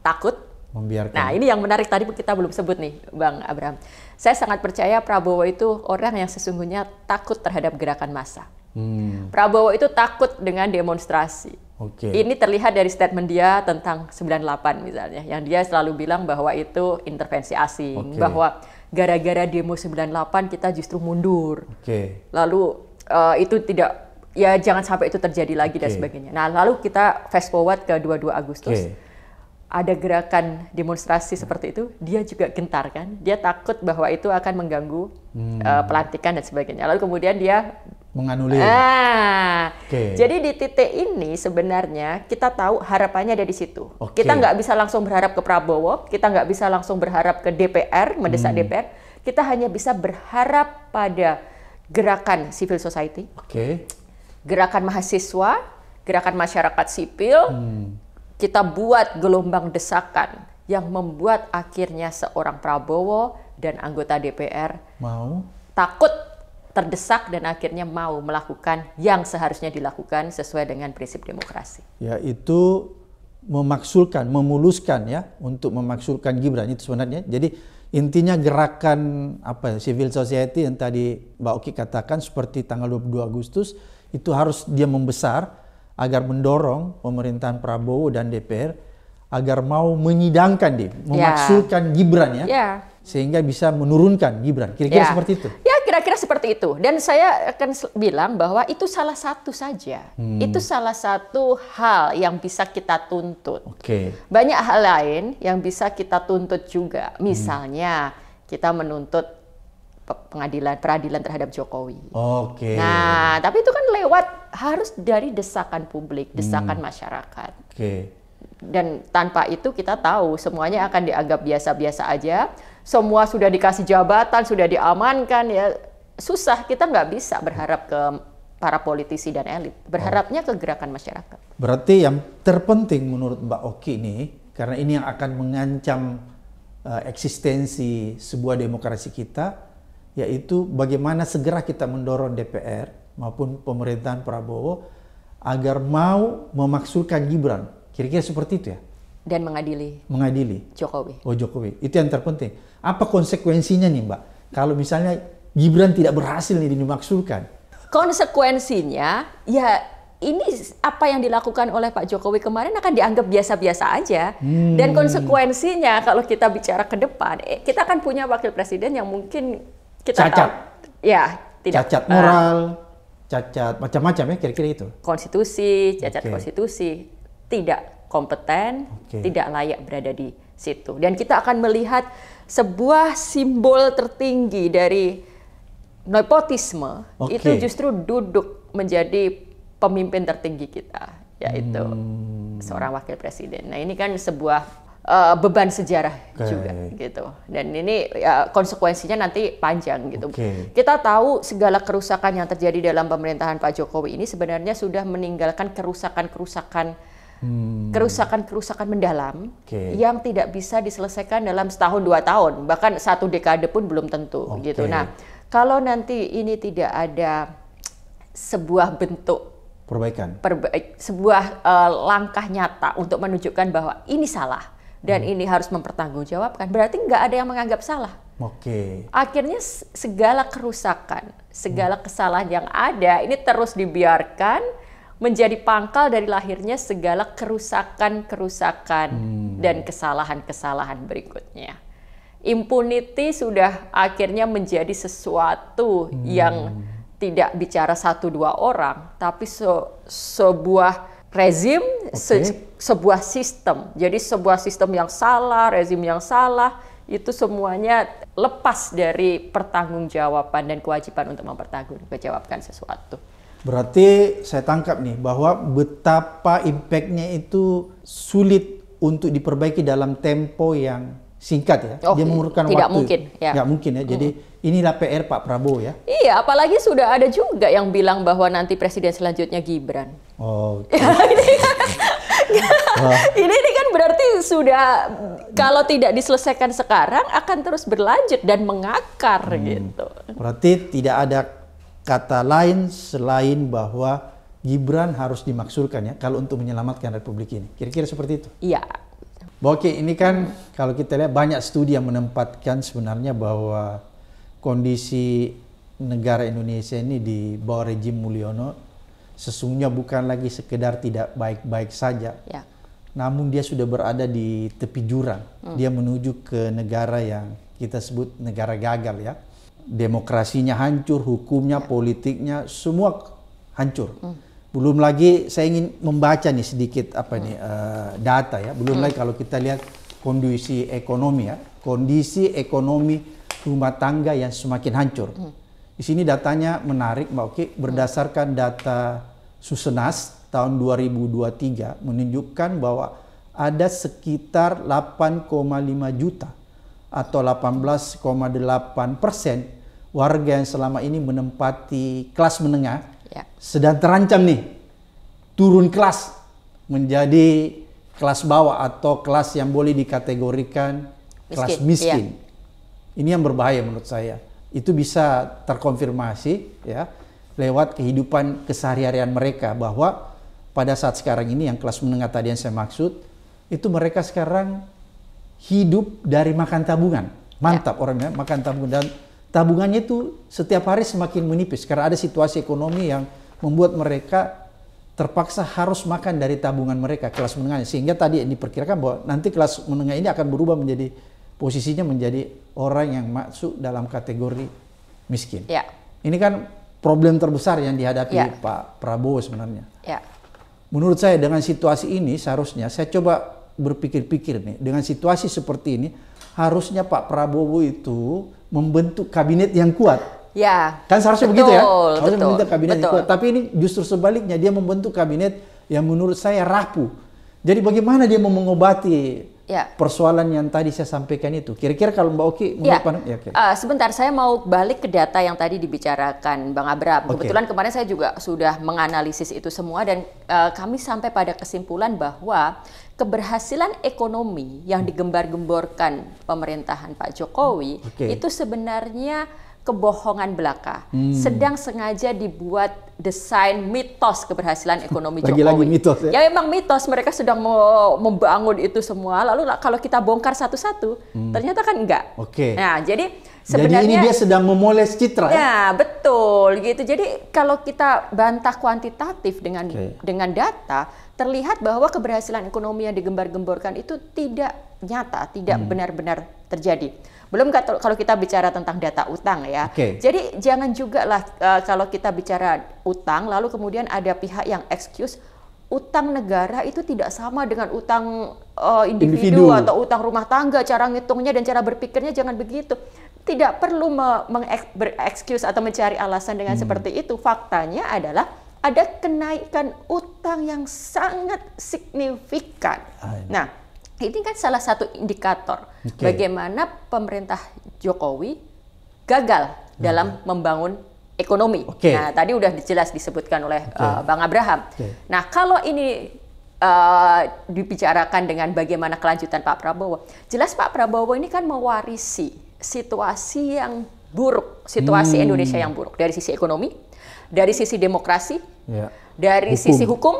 Speaker 1: takut
Speaker 2: membiarkan.
Speaker 1: Nah, ini yang menarik tadi kita belum sebut nih, Bang Abraham. Saya sangat percaya Prabowo itu orang yang sesungguhnya takut terhadap gerakan massa. Hmm. Prabowo itu takut dengan demonstrasi.
Speaker 2: Okay.
Speaker 1: Ini terlihat dari statement dia tentang 98 misalnya, yang dia selalu bilang bahwa itu intervensi asing, okay. bahwa gara-gara demo 98 kita justru mundur.
Speaker 2: Okay.
Speaker 1: Lalu uh, itu tidak ya jangan sampai itu terjadi lagi okay. dan sebagainya. Nah, lalu kita fast forward ke 22 Agustus. Okay ada gerakan demonstrasi seperti itu, dia juga gentar kan. Dia takut bahwa itu akan mengganggu hmm. uh, pelantikan dan sebagainya. Lalu kemudian dia
Speaker 2: menganulir.
Speaker 1: Ah, okay. jadi di titik ini sebenarnya kita tahu harapannya ada di situ. Okay. Kita nggak bisa langsung berharap ke Prabowo, kita nggak bisa langsung berharap ke DPR, mendesak hmm. DPR. Kita hanya bisa berharap pada gerakan civil society,
Speaker 2: okay.
Speaker 1: gerakan mahasiswa, gerakan masyarakat sipil. Hmm kita buat gelombang desakan yang membuat akhirnya seorang Prabowo dan anggota DPR
Speaker 2: mau
Speaker 1: takut terdesak dan akhirnya mau melakukan yang seharusnya dilakukan sesuai dengan prinsip demokrasi.
Speaker 2: Yaitu memaksulkan, memuluskan ya untuk memaksulkan Gibran itu sebenarnya. Jadi intinya gerakan apa civil society yang tadi Mbak Oki katakan seperti tanggal 22 Agustus itu harus dia membesar agar mendorong pemerintahan Prabowo dan DPR agar mau menyidangkan dia, ya. memaksulkan yeah. Gibran ya,
Speaker 1: yeah.
Speaker 2: sehingga bisa menurunkan Gibran. Kira-kira yeah. seperti itu.
Speaker 1: Ya, kira-kira seperti itu. Dan saya akan bilang bahwa itu salah satu saja. Hmm. Itu salah satu hal yang bisa kita tuntut.
Speaker 2: Okay.
Speaker 1: Banyak hal lain yang bisa kita tuntut juga. Misalnya hmm. kita menuntut pengadilan peradilan terhadap Jokowi.
Speaker 2: Oke. Okay.
Speaker 1: Nah, tapi itu kan lewat harus dari desakan publik, desakan hmm. masyarakat.
Speaker 2: Oke. Okay.
Speaker 1: Dan tanpa itu kita tahu semuanya akan dianggap biasa-biasa aja. Semua sudah dikasih jabatan, sudah diamankan ya susah. Kita nggak bisa berharap ke para politisi dan elit. Berharapnya ke gerakan masyarakat.
Speaker 2: Berarti yang terpenting menurut Mbak Oki ini karena ini yang akan mengancam uh, eksistensi sebuah demokrasi kita yaitu bagaimana segera kita mendorong DPR maupun pemerintahan Prabowo agar mau memaksulkan Gibran. Kira-kira seperti itu ya?
Speaker 1: Dan mengadili.
Speaker 2: Mengadili.
Speaker 1: Jokowi.
Speaker 2: Oh Jokowi. Itu yang terpenting. Apa konsekuensinya nih Mbak? Kalau misalnya Gibran tidak berhasil nih dimaksulkan.
Speaker 1: Konsekuensinya ya ini apa yang dilakukan oleh Pak Jokowi kemarin akan dianggap biasa-biasa aja. Hmm. Dan konsekuensinya kalau kita bicara ke depan, eh, kita akan punya wakil presiden yang mungkin kita
Speaker 2: cacat.
Speaker 1: Tahu, ya,
Speaker 2: tidak cacat moral, uh, cacat macam-macam ya kira-kira itu.
Speaker 1: Konstitusi, cacat okay. konstitusi, tidak kompeten, okay. tidak layak berada di situ. Dan kita akan melihat sebuah simbol tertinggi dari nepotisme okay. itu justru duduk menjadi pemimpin tertinggi kita, yaitu hmm. seorang wakil presiden. Nah, ini kan sebuah uh, beban sejarah okay. juga gitu. Dan ini ya, konsekuensinya nanti panjang gitu.
Speaker 2: Okay.
Speaker 1: Kita tahu segala kerusakan yang terjadi dalam pemerintahan Pak Jokowi ini sebenarnya sudah meninggalkan kerusakan-kerusakan hmm. kerusakan-kerusakan mendalam
Speaker 2: okay.
Speaker 1: yang tidak bisa diselesaikan dalam setahun dua tahun, bahkan satu dekade pun belum tentu okay. gitu. Nah, kalau nanti ini tidak ada sebuah bentuk
Speaker 2: perbaikan,
Speaker 1: perbaik, sebuah uh, langkah nyata untuk menunjukkan bahwa ini salah dan hmm. ini harus mempertanggungjawabkan, berarti nggak ada yang menganggap salah.
Speaker 2: Oke. Okay.
Speaker 1: Akhirnya segala kerusakan, segala hmm. kesalahan yang ada ini terus dibiarkan menjadi pangkal dari lahirnya segala kerusakan-kerusakan hmm. dan kesalahan-kesalahan berikutnya. Impunity sudah akhirnya menjadi sesuatu hmm. yang tidak bicara satu dua orang, tapi se sebuah rezim, okay. se sebuah sistem. Jadi sebuah sistem yang salah, rezim yang salah, itu semuanya lepas dari pertanggungjawaban dan kewajiban untuk mempertanggungjawabkan sesuatu.
Speaker 2: Berarti saya tangkap nih bahwa betapa impactnya itu sulit untuk diperbaiki dalam tempo yang singkat ya.
Speaker 1: Oh, Dia memerlukan tidak waktu. mungkin. Ya.
Speaker 2: Nggak mungkin ya. Jadi hmm. inilah PR Pak Prabowo ya.
Speaker 1: Iya, apalagi sudah ada juga yang bilang bahwa nanti presiden selanjutnya Gibran.
Speaker 2: Oh. (laughs)
Speaker 1: ini, ini kan berarti sudah kalau tidak diselesaikan sekarang akan terus berlanjut dan mengakar hmm. gitu.
Speaker 2: Berarti tidak ada kata lain selain bahwa Gibran harus dimaksurkan ya kalau untuk menyelamatkan Republik ini. Kira-kira seperti itu?
Speaker 1: Iya.
Speaker 2: Oke, ini kan kalau kita lihat banyak studi yang menempatkan sebenarnya bahwa kondisi negara Indonesia ini di bawah rejim Mulyono sesungguhnya bukan lagi sekedar tidak baik-baik saja. Ya. Namun dia sudah berada di tepi jurang. Hmm. Dia menuju ke negara yang kita sebut negara gagal ya demokrasinya hancur, hukumnya, politiknya semua hancur. Hmm. Belum lagi saya ingin membaca nih sedikit apa nih uh, data ya. Belum hmm. lagi kalau kita lihat kondisi ekonomi ya, kondisi ekonomi rumah tangga yang semakin hancur. Hmm. Di sini datanya menarik Mbak Oki, berdasarkan data Susenas tahun 2023 menunjukkan bahwa ada sekitar 8,5 juta atau 18,8 persen warga yang selama ini menempati kelas menengah ya. sedang terancam nih turun kelas menjadi kelas bawah atau kelas yang boleh dikategorikan miskin. kelas miskin. Ya. Ini yang berbahaya menurut saya. Itu bisa terkonfirmasi ya lewat kehidupan keseharian mereka bahwa pada saat sekarang ini yang kelas menengah tadi yang saya maksud itu mereka sekarang hidup dari makan tabungan. Mantap ya. orangnya makan tabungan dan tabungannya itu setiap hari semakin menipis karena ada situasi ekonomi yang membuat mereka terpaksa harus makan dari tabungan mereka kelas menengah sehingga tadi diperkirakan bahwa nanti kelas menengah ini akan berubah menjadi posisinya menjadi orang yang masuk dalam kategori miskin. Ya. Ini kan problem terbesar yang dihadapi ya. Pak Prabowo sebenarnya. Ya. Menurut saya dengan situasi ini seharusnya saya coba berpikir-pikir nih dengan situasi seperti ini harusnya Pak Prabowo itu membentuk kabinet yang kuat.
Speaker 1: Ya.
Speaker 2: Kan seharusnya betul, begitu ya. Harusnya betul, membentuk kabinet betul. yang kuat. Tapi ini justru sebaliknya dia membentuk kabinet yang menurut saya rapuh. Jadi bagaimana dia mau mengobati ya. persoalan yang tadi saya sampaikan itu. Kira-kira kalau Mbak Oki
Speaker 1: ya. ya okay. uh, sebentar saya mau balik ke data yang tadi dibicarakan Bang Abram. Okay. Kebetulan kemarin saya juga sudah menganalisis itu semua dan uh, kami sampai pada kesimpulan bahwa keberhasilan ekonomi yang digembar-gemborkan pemerintahan Pak Jokowi okay. itu sebenarnya kebohongan belaka. Hmm. Sedang sengaja dibuat desain mitos keberhasilan ekonomi (laughs) Jokowi.
Speaker 2: Lagi-lagi mitos
Speaker 1: ya? Ya memang mitos, mereka sedang mau membangun itu semua. Lalu kalau kita bongkar satu-satu, hmm. ternyata kan enggak.
Speaker 2: Oke. Okay.
Speaker 1: Nah, jadi sebenarnya
Speaker 2: Jadi ini dia sedang memoles citra
Speaker 1: ya? Ya, betul gitu. Jadi kalau kita bantah kuantitatif dengan okay. dengan data, terlihat bahwa keberhasilan ekonomi yang digembar-gemborkan itu tidak nyata, tidak hmm. benar-benar hmm. terjadi. Belum kalau kita bicara tentang data utang ya. Okay. Jadi jangan juga lah uh, kalau kita bicara utang lalu kemudian ada pihak yang excuse utang negara itu tidak sama dengan utang uh, individu, individu atau utang rumah tangga. Cara ngitungnya dan cara berpikirnya jangan begitu. Tidak perlu berekskuse atau mencari alasan dengan hmm. seperti itu. Faktanya adalah ada kenaikan utang yang sangat signifikan. Nah, ini kan salah satu indikator okay. bagaimana pemerintah Jokowi gagal dalam membangun ekonomi. Okay. Nah, tadi udah jelas disebutkan oleh okay. uh, Bang Abraham. Okay. Nah, kalau ini uh, dibicarakan dengan bagaimana kelanjutan Pak Prabowo, jelas Pak Prabowo ini kan mewarisi situasi yang buruk, situasi hmm. Indonesia yang buruk dari sisi ekonomi, dari sisi demokrasi, ya. dari hukum. sisi hukum,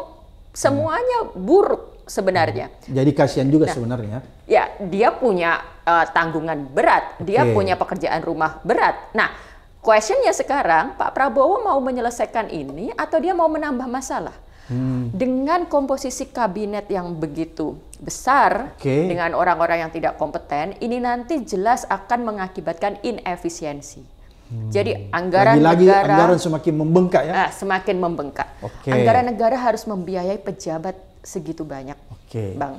Speaker 1: semuanya ya. buruk sebenarnya.
Speaker 2: Jadi kasihan juga nah, sebenarnya.
Speaker 1: Ya, dia punya uh, tanggungan berat, okay. dia punya pekerjaan rumah berat. Nah, questionnya sekarang Pak Prabowo mau menyelesaikan ini atau dia mau menambah masalah? Hmm. Dengan komposisi kabinet yang begitu besar, okay. dengan orang-orang yang tidak kompeten, ini nanti jelas akan mengakibatkan inefisiensi. Hmm. Jadi anggaran
Speaker 2: Lagi-lagi
Speaker 1: negara
Speaker 2: anggaran semakin membengkak ya?
Speaker 1: Nah, semakin membengkak. Okay. Anggaran negara harus membiayai pejabat segitu banyak, okay. bang.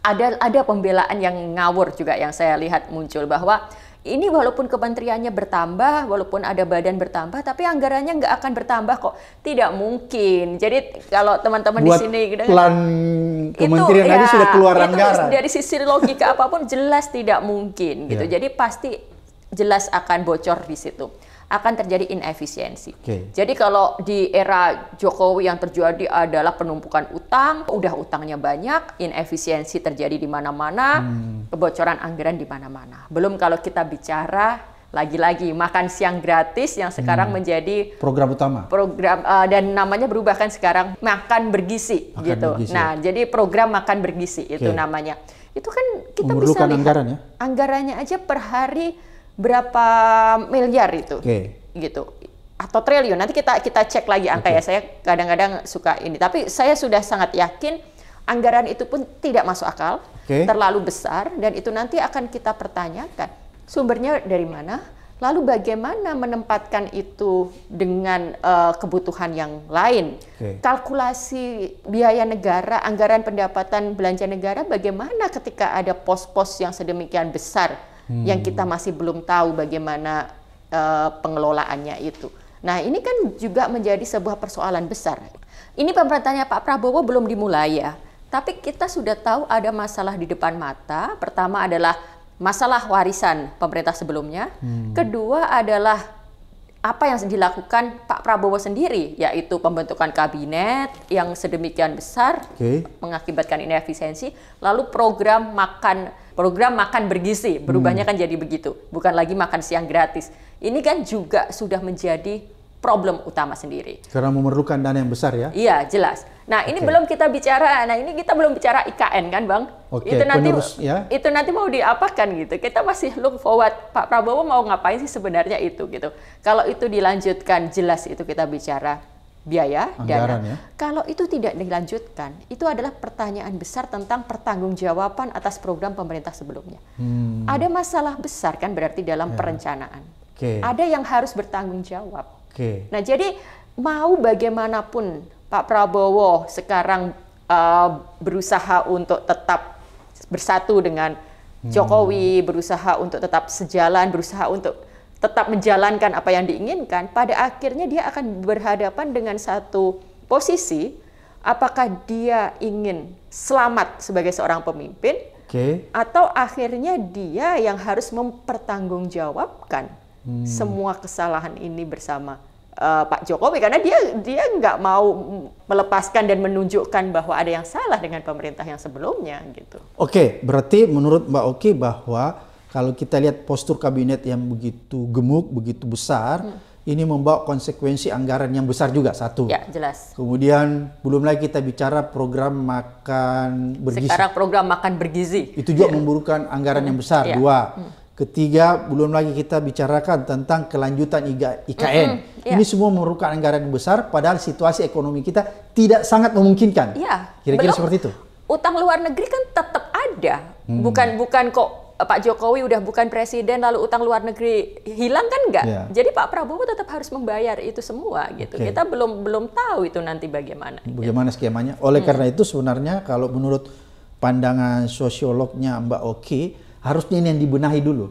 Speaker 1: Ada ada pembelaan yang ngawur juga yang saya lihat muncul bahwa ini walaupun kementeriannya bertambah, walaupun ada badan bertambah, tapi anggarannya nggak akan bertambah kok. Tidak mungkin. Jadi kalau teman-teman di sini
Speaker 2: plan kementerian itu, ya, sudah keluar itu anggaran.
Speaker 1: Dari sisi logika apa pun jelas tidak mungkin gitu. Yeah. Jadi pasti jelas akan bocor di situ akan terjadi inefisiensi. Okay. Jadi kalau di era Jokowi yang terjadi adalah penumpukan utang, udah utangnya banyak, inefisiensi terjadi di mana-mana, hmm. kebocoran anggaran di mana-mana. Belum kalau kita bicara lagi-lagi makan siang gratis yang sekarang hmm. menjadi
Speaker 2: program utama.
Speaker 1: Program uh, dan namanya berubah kan sekarang makan bergizi makan gitu. Bergizi. Nah, jadi program makan bergizi itu namanya. Itu kan kita bisa lihat anggaran ya? anggarannya aja per hari berapa miliar itu, okay. gitu, atau triliun. Nanti kita kita cek lagi angka okay. ya. Saya kadang-kadang suka ini, tapi saya sudah sangat yakin anggaran itu pun tidak masuk akal, okay. terlalu besar, dan itu nanti akan kita pertanyakan sumbernya dari mana. Lalu bagaimana menempatkan itu dengan uh, kebutuhan yang lain? Okay. Kalkulasi biaya negara, anggaran pendapatan belanja negara bagaimana ketika ada pos-pos yang sedemikian besar? Hmm. yang kita masih belum tahu bagaimana uh, pengelolaannya itu. Nah, ini kan juga menjadi sebuah persoalan besar. Ini pemerintahnya Pak Prabowo belum dimulai ya, tapi kita sudah tahu ada masalah di depan mata. Pertama adalah masalah warisan pemerintah sebelumnya. Hmm. Kedua adalah apa yang dilakukan Pak Prabowo sendiri, yaitu pembentukan kabinet yang sedemikian besar, okay. mengakibatkan inefisiensi, lalu program makan program makan bergizi, berubahnya hmm. kan jadi begitu, bukan lagi makan siang gratis. Ini kan juga sudah menjadi problem utama sendiri.
Speaker 2: Karena memerlukan dana yang besar ya?
Speaker 1: Iya, jelas. Nah, ini okay. belum kita bicara. Nah, ini kita belum bicara IKN kan, Bang?
Speaker 2: Okay.
Speaker 1: Itu nanti
Speaker 2: Penerus, ya?
Speaker 1: itu nanti mau diapakan gitu. Kita masih look forward Pak Prabowo mau ngapain sih sebenarnya itu gitu. Kalau itu dilanjutkan jelas itu kita bicara biaya Anggaran, dana. Ya? Kalau itu tidak dilanjutkan, itu adalah pertanyaan besar tentang pertanggungjawaban atas program pemerintah sebelumnya. Hmm. Ada masalah besar kan berarti dalam ya. perencanaan. Okay. Ada yang harus bertanggung jawab. Okay. Nah, jadi mau bagaimanapun Pak Prabowo sekarang uh, berusaha untuk tetap bersatu dengan hmm. Jokowi, hmm. berusaha untuk tetap sejalan, berusaha untuk tetap menjalankan apa yang diinginkan, pada akhirnya dia akan berhadapan dengan satu posisi apakah dia ingin selamat sebagai seorang pemimpin okay. atau akhirnya dia yang harus mempertanggungjawabkan hmm. semua kesalahan ini bersama uh, Pak Jokowi karena dia dia nggak mau melepaskan dan menunjukkan bahwa ada yang salah dengan pemerintah yang sebelumnya gitu.
Speaker 2: Oke, berarti menurut Mbak Oki bahwa kalau kita lihat postur kabinet yang begitu gemuk, begitu besar, hmm. ini membawa konsekuensi anggaran yang besar juga satu.
Speaker 1: Ya, jelas.
Speaker 2: Kemudian belum lagi kita bicara program makan bergizi.
Speaker 1: Sekarang program makan bergizi.
Speaker 2: Itu juga memburukan anggaran yang besar. Ya. Dua. Hmm Ketiga, belum lagi kita bicarakan tentang kelanjutan IKN. Mm -hmm, yeah. Ini semua memerlukan anggaran yang besar, padahal situasi ekonomi kita tidak sangat memungkinkan.
Speaker 1: Iya.
Speaker 2: Kira-kira seperti itu.
Speaker 1: Utang luar negeri kan tetap ada. Hmm. Bukan bukan kok Pak Jokowi udah bukan presiden lalu utang luar negeri hilang kan enggak. Yeah. Jadi Pak Prabowo tetap harus membayar itu semua gitu. Okay. Kita belum belum tahu itu nanti bagaimana.
Speaker 2: Bagaimana gitu. skemanya? Oleh hmm. karena itu sebenarnya kalau menurut pandangan sosiolognya Mbak Oki, harusnya ini yang dibenahi dulu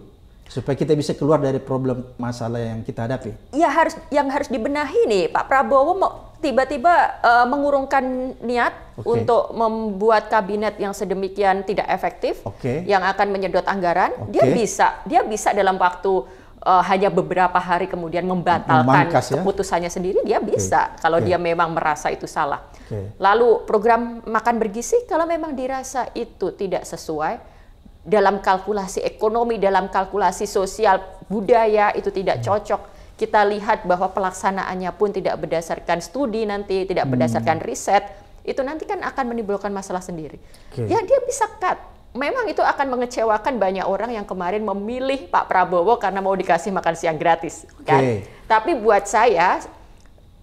Speaker 2: supaya kita bisa keluar dari problem masalah yang kita hadapi.
Speaker 1: Ya harus yang harus dibenahi nih Pak Prabowo mau tiba-tiba uh, mengurungkan niat okay. untuk membuat kabinet yang sedemikian tidak efektif okay. yang akan menyedot anggaran. Okay. Dia bisa dia bisa dalam waktu uh, hanya beberapa hari kemudian membatalkan Memangkas, ya? keputusannya sendiri dia bisa okay. kalau okay. dia memang merasa itu salah. Okay. Lalu program makan bergizi kalau memang dirasa itu tidak sesuai dalam kalkulasi ekonomi, dalam kalkulasi sosial budaya itu tidak hmm. cocok. Kita lihat bahwa pelaksanaannya pun tidak berdasarkan studi nanti, tidak hmm. berdasarkan riset, itu nanti kan akan menimbulkan masalah sendiri. Okay. Ya dia bisa cut. Memang itu akan mengecewakan banyak orang yang kemarin memilih Pak Prabowo karena mau dikasih makan siang gratis, kan? Tapi buat saya,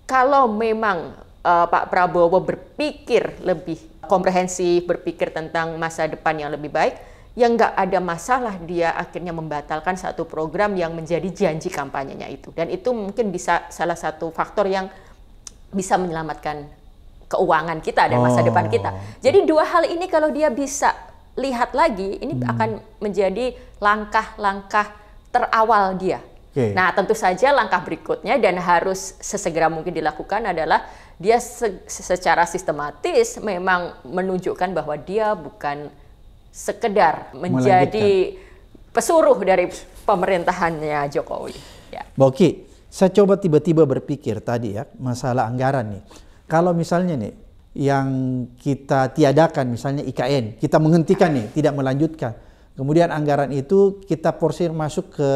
Speaker 1: kalau memang uh, Pak Prabowo berpikir lebih komprehensif, berpikir tentang masa depan yang lebih baik, yang nggak ada masalah dia akhirnya membatalkan satu program yang menjadi janji kampanyenya itu. Dan itu mungkin bisa salah satu faktor yang bisa menyelamatkan keuangan kita dan masa oh. depan kita. Jadi dua hal ini kalau dia bisa lihat lagi, ini hmm. akan menjadi langkah-langkah terawal dia. Okay. Nah, tentu saja langkah berikutnya dan harus sesegera mungkin dilakukan adalah dia se secara sistematis memang menunjukkan bahwa dia bukan sekedar menjadi pesuruh dari pemerintahannya Jokowi.
Speaker 2: Ya. Boki, saya coba tiba-tiba berpikir tadi ya masalah anggaran nih. Kalau misalnya nih yang kita tiadakan misalnya IKN, kita menghentikan nih, tidak melanjutkan. Kemudian anggaran itu kita porsir masuk ke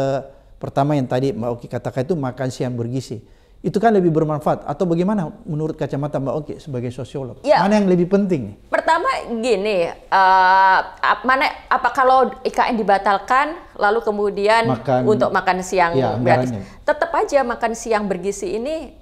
Speaker 2: pertama yang tadi Mbak Oki katakan itu makan siang bergizi itu kan lebih bermanfaat atau bagaimana menurut kacamata Mbak Oki sebagai sosiolog? Ya. Mana yang lebih penting?
Speaker 1: Pertama gini, uh, mana apa kalau IKN dibatalkan lalu kemudian makan, untuk makan siang ya, gratis, tetap aja makan siang bergizi ini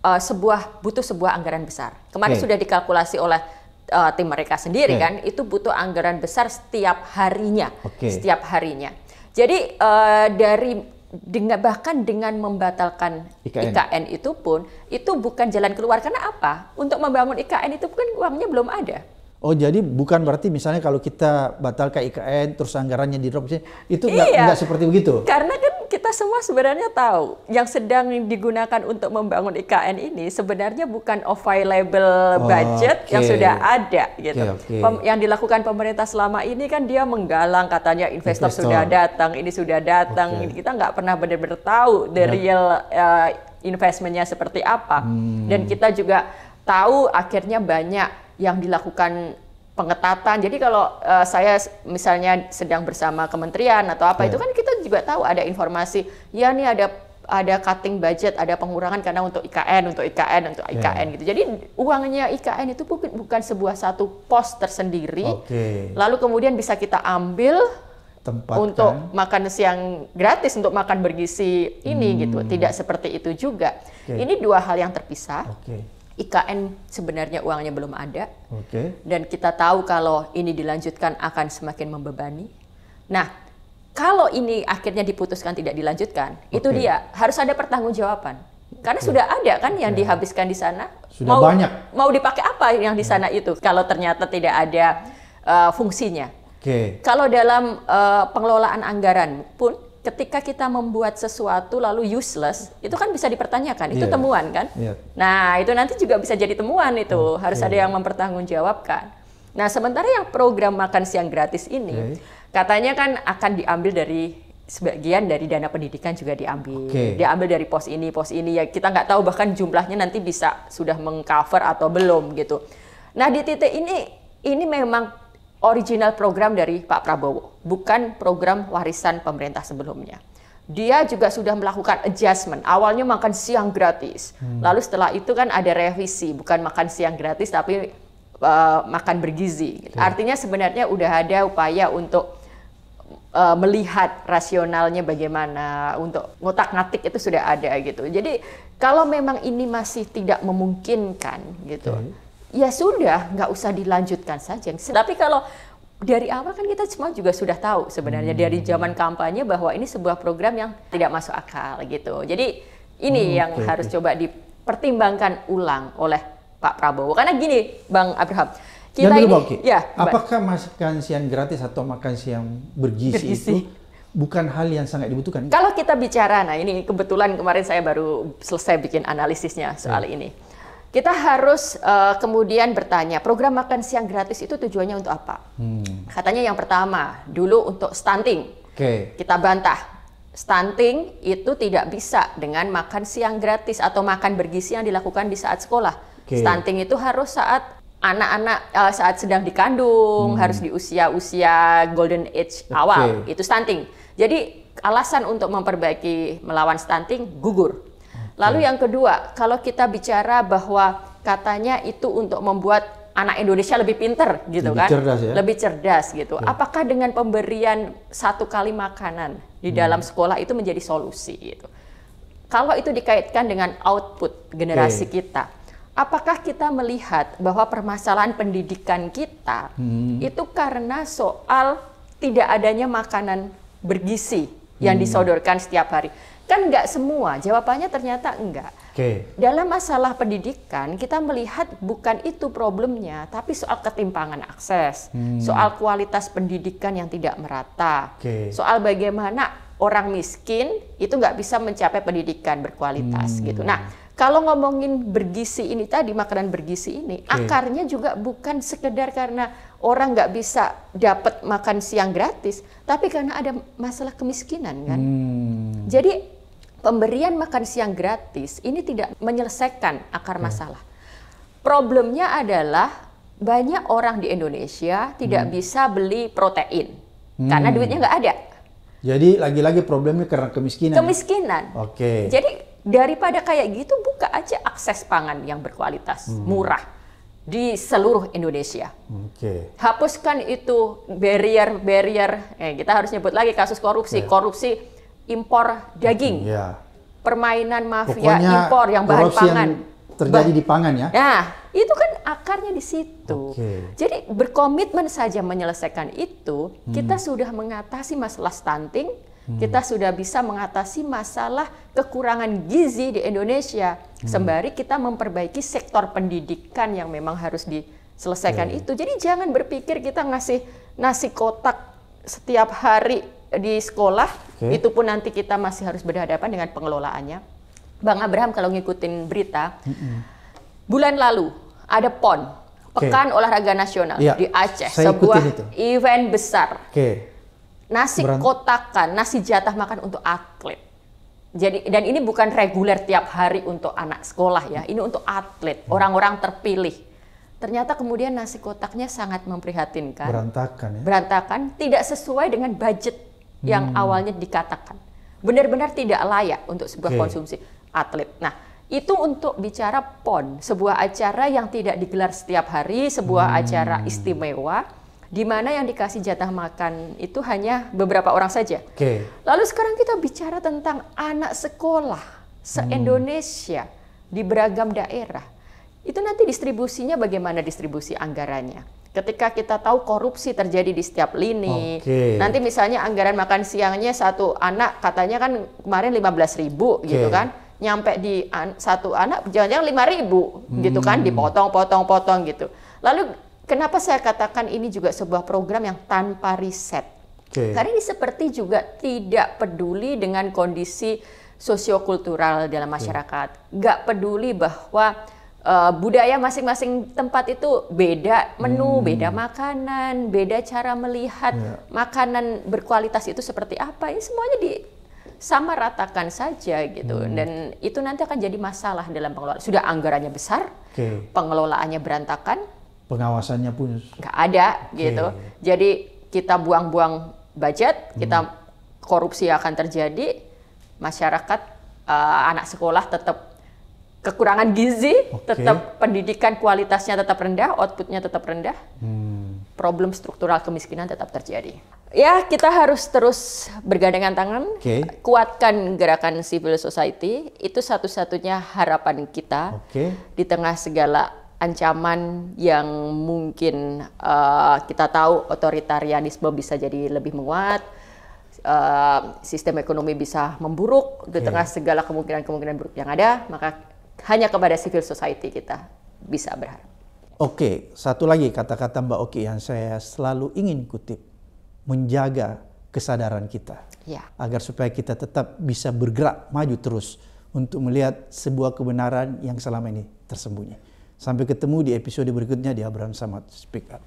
Speaker 1: uh, sebuah butuh sebuah anggaran besar. Kemarin okay. sudah dikalkulasi oleh uh, tim mereka sendiri okay. kan, itu butuh anggaran besar setiap harinya, okay. setiap harinya. Jadi uh, dari dengan bahkan dengan membatalkan IKN. IKN itu pun itu bukan jalan keluar karena apa? Untuk membangun IKN itu kan uangnya belum ada.
Speaker 2: Oh jadi bukan berarti misalnya kalau kita batalkan IKN terus anggarannya di drop itu nggak iya, seperti begitu?
Speaker 1: Karena kan kita semua sebenarnya tahu yang sedang digunakan untuk membangun IKN ini sebenarnya bukan available oh, budget okay. yang sudah ada gitu. Okay, okay. yang dilakukan pemerintah selama ini kan dia menggalang katanya investor, investor. sudah datang, ini sudah datang, okay. kita nggak pernah benar-benar tahu the yeah. real uh, investmentnya seperti apa. Hmm. Dan kita juga tahu akhirnya banyak yang dilakukan pengetatan. Jadi kalau uh, saya misalnya sedang bersama kementerian atau apa yeah. itu kan kita juga tahu ada informasi ya nih ada ada cutting budget, ada pengurangan karena untuk IKN, untuk IKN, untuk IKN yeah. gitu. Jadi uangnya IKN itu bukan bukan sebuah satu pos tersendiri. Okay. Lalu kemudian bisa kita ambil Tempatkan. untuk makan siang gratis untuk makan bergizi ini hmm. gitu. Tidak seperti itu juga. Okay. Ini dua hal yang terpisah. Okay IKN sebenarnya uangnya belum ada. Okay. Dan kita tahu kalau ini dilanjutkan akan semakin membebani. Nah, kalau ini akhirnya diputuskan tidak dilanjutkan, okay. itu dia harus ada pertanggungjawaban. Karena okay. sudah ada kan yang yeah. dihabiskan di sana.
Speaker 2: Sudah
Speaker 1: mau,
Speaker 2: banyak.
Speaker 1: Mau dipakai apa yang di sana yeah. itu? Kalau ternyata tidak ada uh, fungsinya. Okay. Kalau dalam uh, pengelolaan anggaran pun ketika kita membuat sesuatu lalu useless, itu kan bisa dipertanyakan. Itu yeah. temuan kan? Yeah. Nah, itu nanti juga bisa jadi temuan itu. Okay. Harus ada yang mempertanggungjawabkan. Nah, sementara yang program makan siang gratis ini okay. katanya kan akan diambil dari sebagian dari dana pendidikan juga diambil. Okay. Diambil dari pos ini, pos ini ya kita nggak tahu bahkan jumlahnya nanti bisa sudah mengcover atau belum gitu. Nah, di titik ini ini memang original program dari Pak Prabowo, bukan program warisan pemerintah sebelumnya. Dia juga sudah melakukan adjustment. Awalnya makan siang gratis, hmm. lalu setelah itu kan ada revisi, bukan makan siang gratis tapi uh, makan bergizi. Okay. Artinya sebenarnya udah ada upaya untuk uh, melihat rasionalnya bagaimana, untuk ngotak ngatik itu sudah ada gitu. Jadi kalau memang ini masih tidak memungkinkan gitu. Okay ya sudah nggak usah dilanjutkan saja. Tapi kalau dari awal kan kita semua juga sudah tahu sebenarnya hmm. dari zaman kampanye bahwa ini sebuah program yang tidak masuk akal gitu. Jadi ini hmm, yang okay, harus okay. coba dipertimbangkan ulang oleh Pak Prabowo. Karena gini, Bang Abraham,
Speaker 2: kita ini, Bauki, ya, apakah makan siang gratis atau makan siang bergizi, bergizi itu bukan hal yang sangat dibutuhkan?
Speaker 1: Kalau kita bicara, nah ini kebetulan kemarin saya baru selesai bikin analisisnya soal ya. ini kita harus uh, kemudian bertanya, program makan siang gratis itu tujuannya untuk apa? Hmm. Katanya yang pertama, dulu untuk stunting. Okay. Kita bantah, stunting itu tidak bisa dengan makan siang gratis atau makan bergizi yang dilakukan di saat sekolah. Okay. Stunting itu harus saat anak-anak uh, saat sedang dikandung, hmm. harus di usia-usia golden age okay. awal, itu stunting. Jadi alasan untuk memperbaiki melawan stunting gugur. Lalu yang kedua, kalau kita bicara bahwa katanya itu untuk membuat anak Indonesia lebih pinter gitu lebih kan, cerdas ya? lebih cerdas gitu. Ya. Apakah dengan pemberian satu kali makanan di hmm. dalam sekolah itu menjadi solusi gitu? Kalau itu dikaitkan dengan output generasi okay. kita, apakah kita melihat bahwa permasalahan pendidikan kita hmm. itu karena soal tidak adanya makanan bergizi yang hmm. disodorkan setiap hari? Kan nggak semua, jawabannya ternyata enggak. Okay. Dalam masalah pendidikan, kita melihat bukan itu problemnya, tapi soal ketimpangan akses, hmm. soal kualitas pendidikan yang tidak merata, okay. soal bagaimana orang miskin itu nggak bisa mencapai pendidikan berkualitas hmm. gitu. Nah, kalau ngomongin bergizi ini tadi, makanan bergizi ini, okay. akarnya juga bukan sekedar karena orang nggak bisa dapat makan siang gratis, tapi karena ada masalah kemiskinan kan. Hmm. Jadi pemberian makan siang gratis ini tidak menyelesaikan akar masalah. Problemnya adalah banyak orang di Indonesia tidak hmm. bisa beli protein hmm. karena duitnya nggak ada.
Speaker 2: Jadi lagi-lagi problemnya karena kemiskinan.
Speaker 1: Kemiskinan.
Speaker 2: Oke. Okay.
Speaker 1: Jadi daripada kayak gitu buka aja akses pangan yang berkualitas, hmm. murah di seluruh Indonesia. Oke. Okay. Hapuskan itu barrier-barrier. Eh, kita harus nyebut lagi kasus korupsi. Yeah. Korupsi impor daging. Ya. Permainan mafia Pokoknya impor yang bahan pangan. Yang
Speaker 2: terjadi bah di pangan ya.
Speaker 1: Nah, itu kan akarnya di situ. Okay. Jadi berkomitmen saja menyelesaikan itu, hmm. kita sudah mengatasi masalah stunting, hmm. kita sudah bisa mengatasi masalah kekurangan gizi di Indonesia. Hmm. Sembari kita memperbaiki sektor pendidikan yang memang harus diselesaikan okay. itu. Jadi jangan berpikir kita ngasih nasi kotak setiap hari di sekolah okay. itu pun nanti kita masih harus berhadapan dengan pengelolaannya. Bang Abraham kalau ngikutin berita, mm -hmm. bulan lalu ada PON, Pekan okay. Olahraga Nasional ya, di Aceh, sebuah event besar. Okay. Nasi Berant kotakan, nasi jatah makan untuk atlet. Jadi dan ini bukan reguler tiap hari untuk anak sekolah ya, ini untuk atlet, orang-orang terpilih. Ternyata kemudian nasi kotaknya sangat memprihatinkan.
Speaker 2: Berantakan ya.
Speaker 1: Berantakan, tidak sesuai dengan budget yang hmm. awalnya dikatakan. Benar-benar tidak layak untuk sebuah okay. konsumsi atlet. Nah, itu untuk bicara PON, sebuah acara yang tidak digelar setiap hari, sebuah hmm. acara istimewa di mana yang dikasih jatah makan itu hanya beberapa orang saja. Okay. Lalu sekarang kita bicara tentang anak sekolah se-Indonesia hmm. di beragam daerah. Itu nanti distribusinya bagaimana distribusi anggarannya? Ketika kita tahu korupsi terjadi di setiap lini. Okay. Nanti misalnya anggaran makan siangnya satu anak katanya kan kemarin 15 ribu okay. gitu kan. Nyampe di an satu anak jangan-jangan 5 ribu hmm. gitu kan hmm. dipotong-potong-potong gitu. Lalu kenapa saya katakan ini juga sebuah program yang tanpa riset. Okay. Karena ini seperti juga tidak peduli dengan kondisi sosiokultural dalam masyarakat. Nggak peduli bahwa uh, budaya masing-masing tempat itu beda menu, hmm. beda makanan, beda cara melihat yeah. makanan berkualitas itu seperti apa. Ini semuanya di sama ratakan saja gitu hmm. dan itu nanti akan jadi masalah dalam pengelolaan. Sudah anggarannya besar, okay. pengelolaannya berantakan,
Speaker 2: pengawasannya pun
Speaker 1: nggak ada okay. gitu. Jadi kita buang-buang budget, hmm. kita korupsi akan terjadi, masyarakat uh, anak sekolah tetap kekurangan gizi, okay. tetap pendidikan kualitasnya tetap rendah, outputnya tetap rendah, hmm. problem struktural kemiskinan tetap terjadi. Ya, kita harus terus bergandengan tangan, okay. kuatkan gerakan civil society, itu satu-satunya harapan kita okay. di tengah segala ancaman yang mungkin uh, kita tahu otoritarianisme bisa jadi lebih menguat, uh, sistem ekonomi bisa memburuk okay. di tengah segala kemungkinan-kemungkinan buruk yang ada, maka hanya kepada civil society kita bisa berharap.
Speaker 2: Oke, satu lagi kata-kata Mbak Oki yang saya selalu ingin kutip, menjaga kesadaran kita. Ya. Agar supaya kita tetap bisa bergerak maju terus untuk melihat sebuah kebenaran yang selama ini tersembunyi. Sampai ketemu di episode berikutnya di Abraham Samad Speak Up.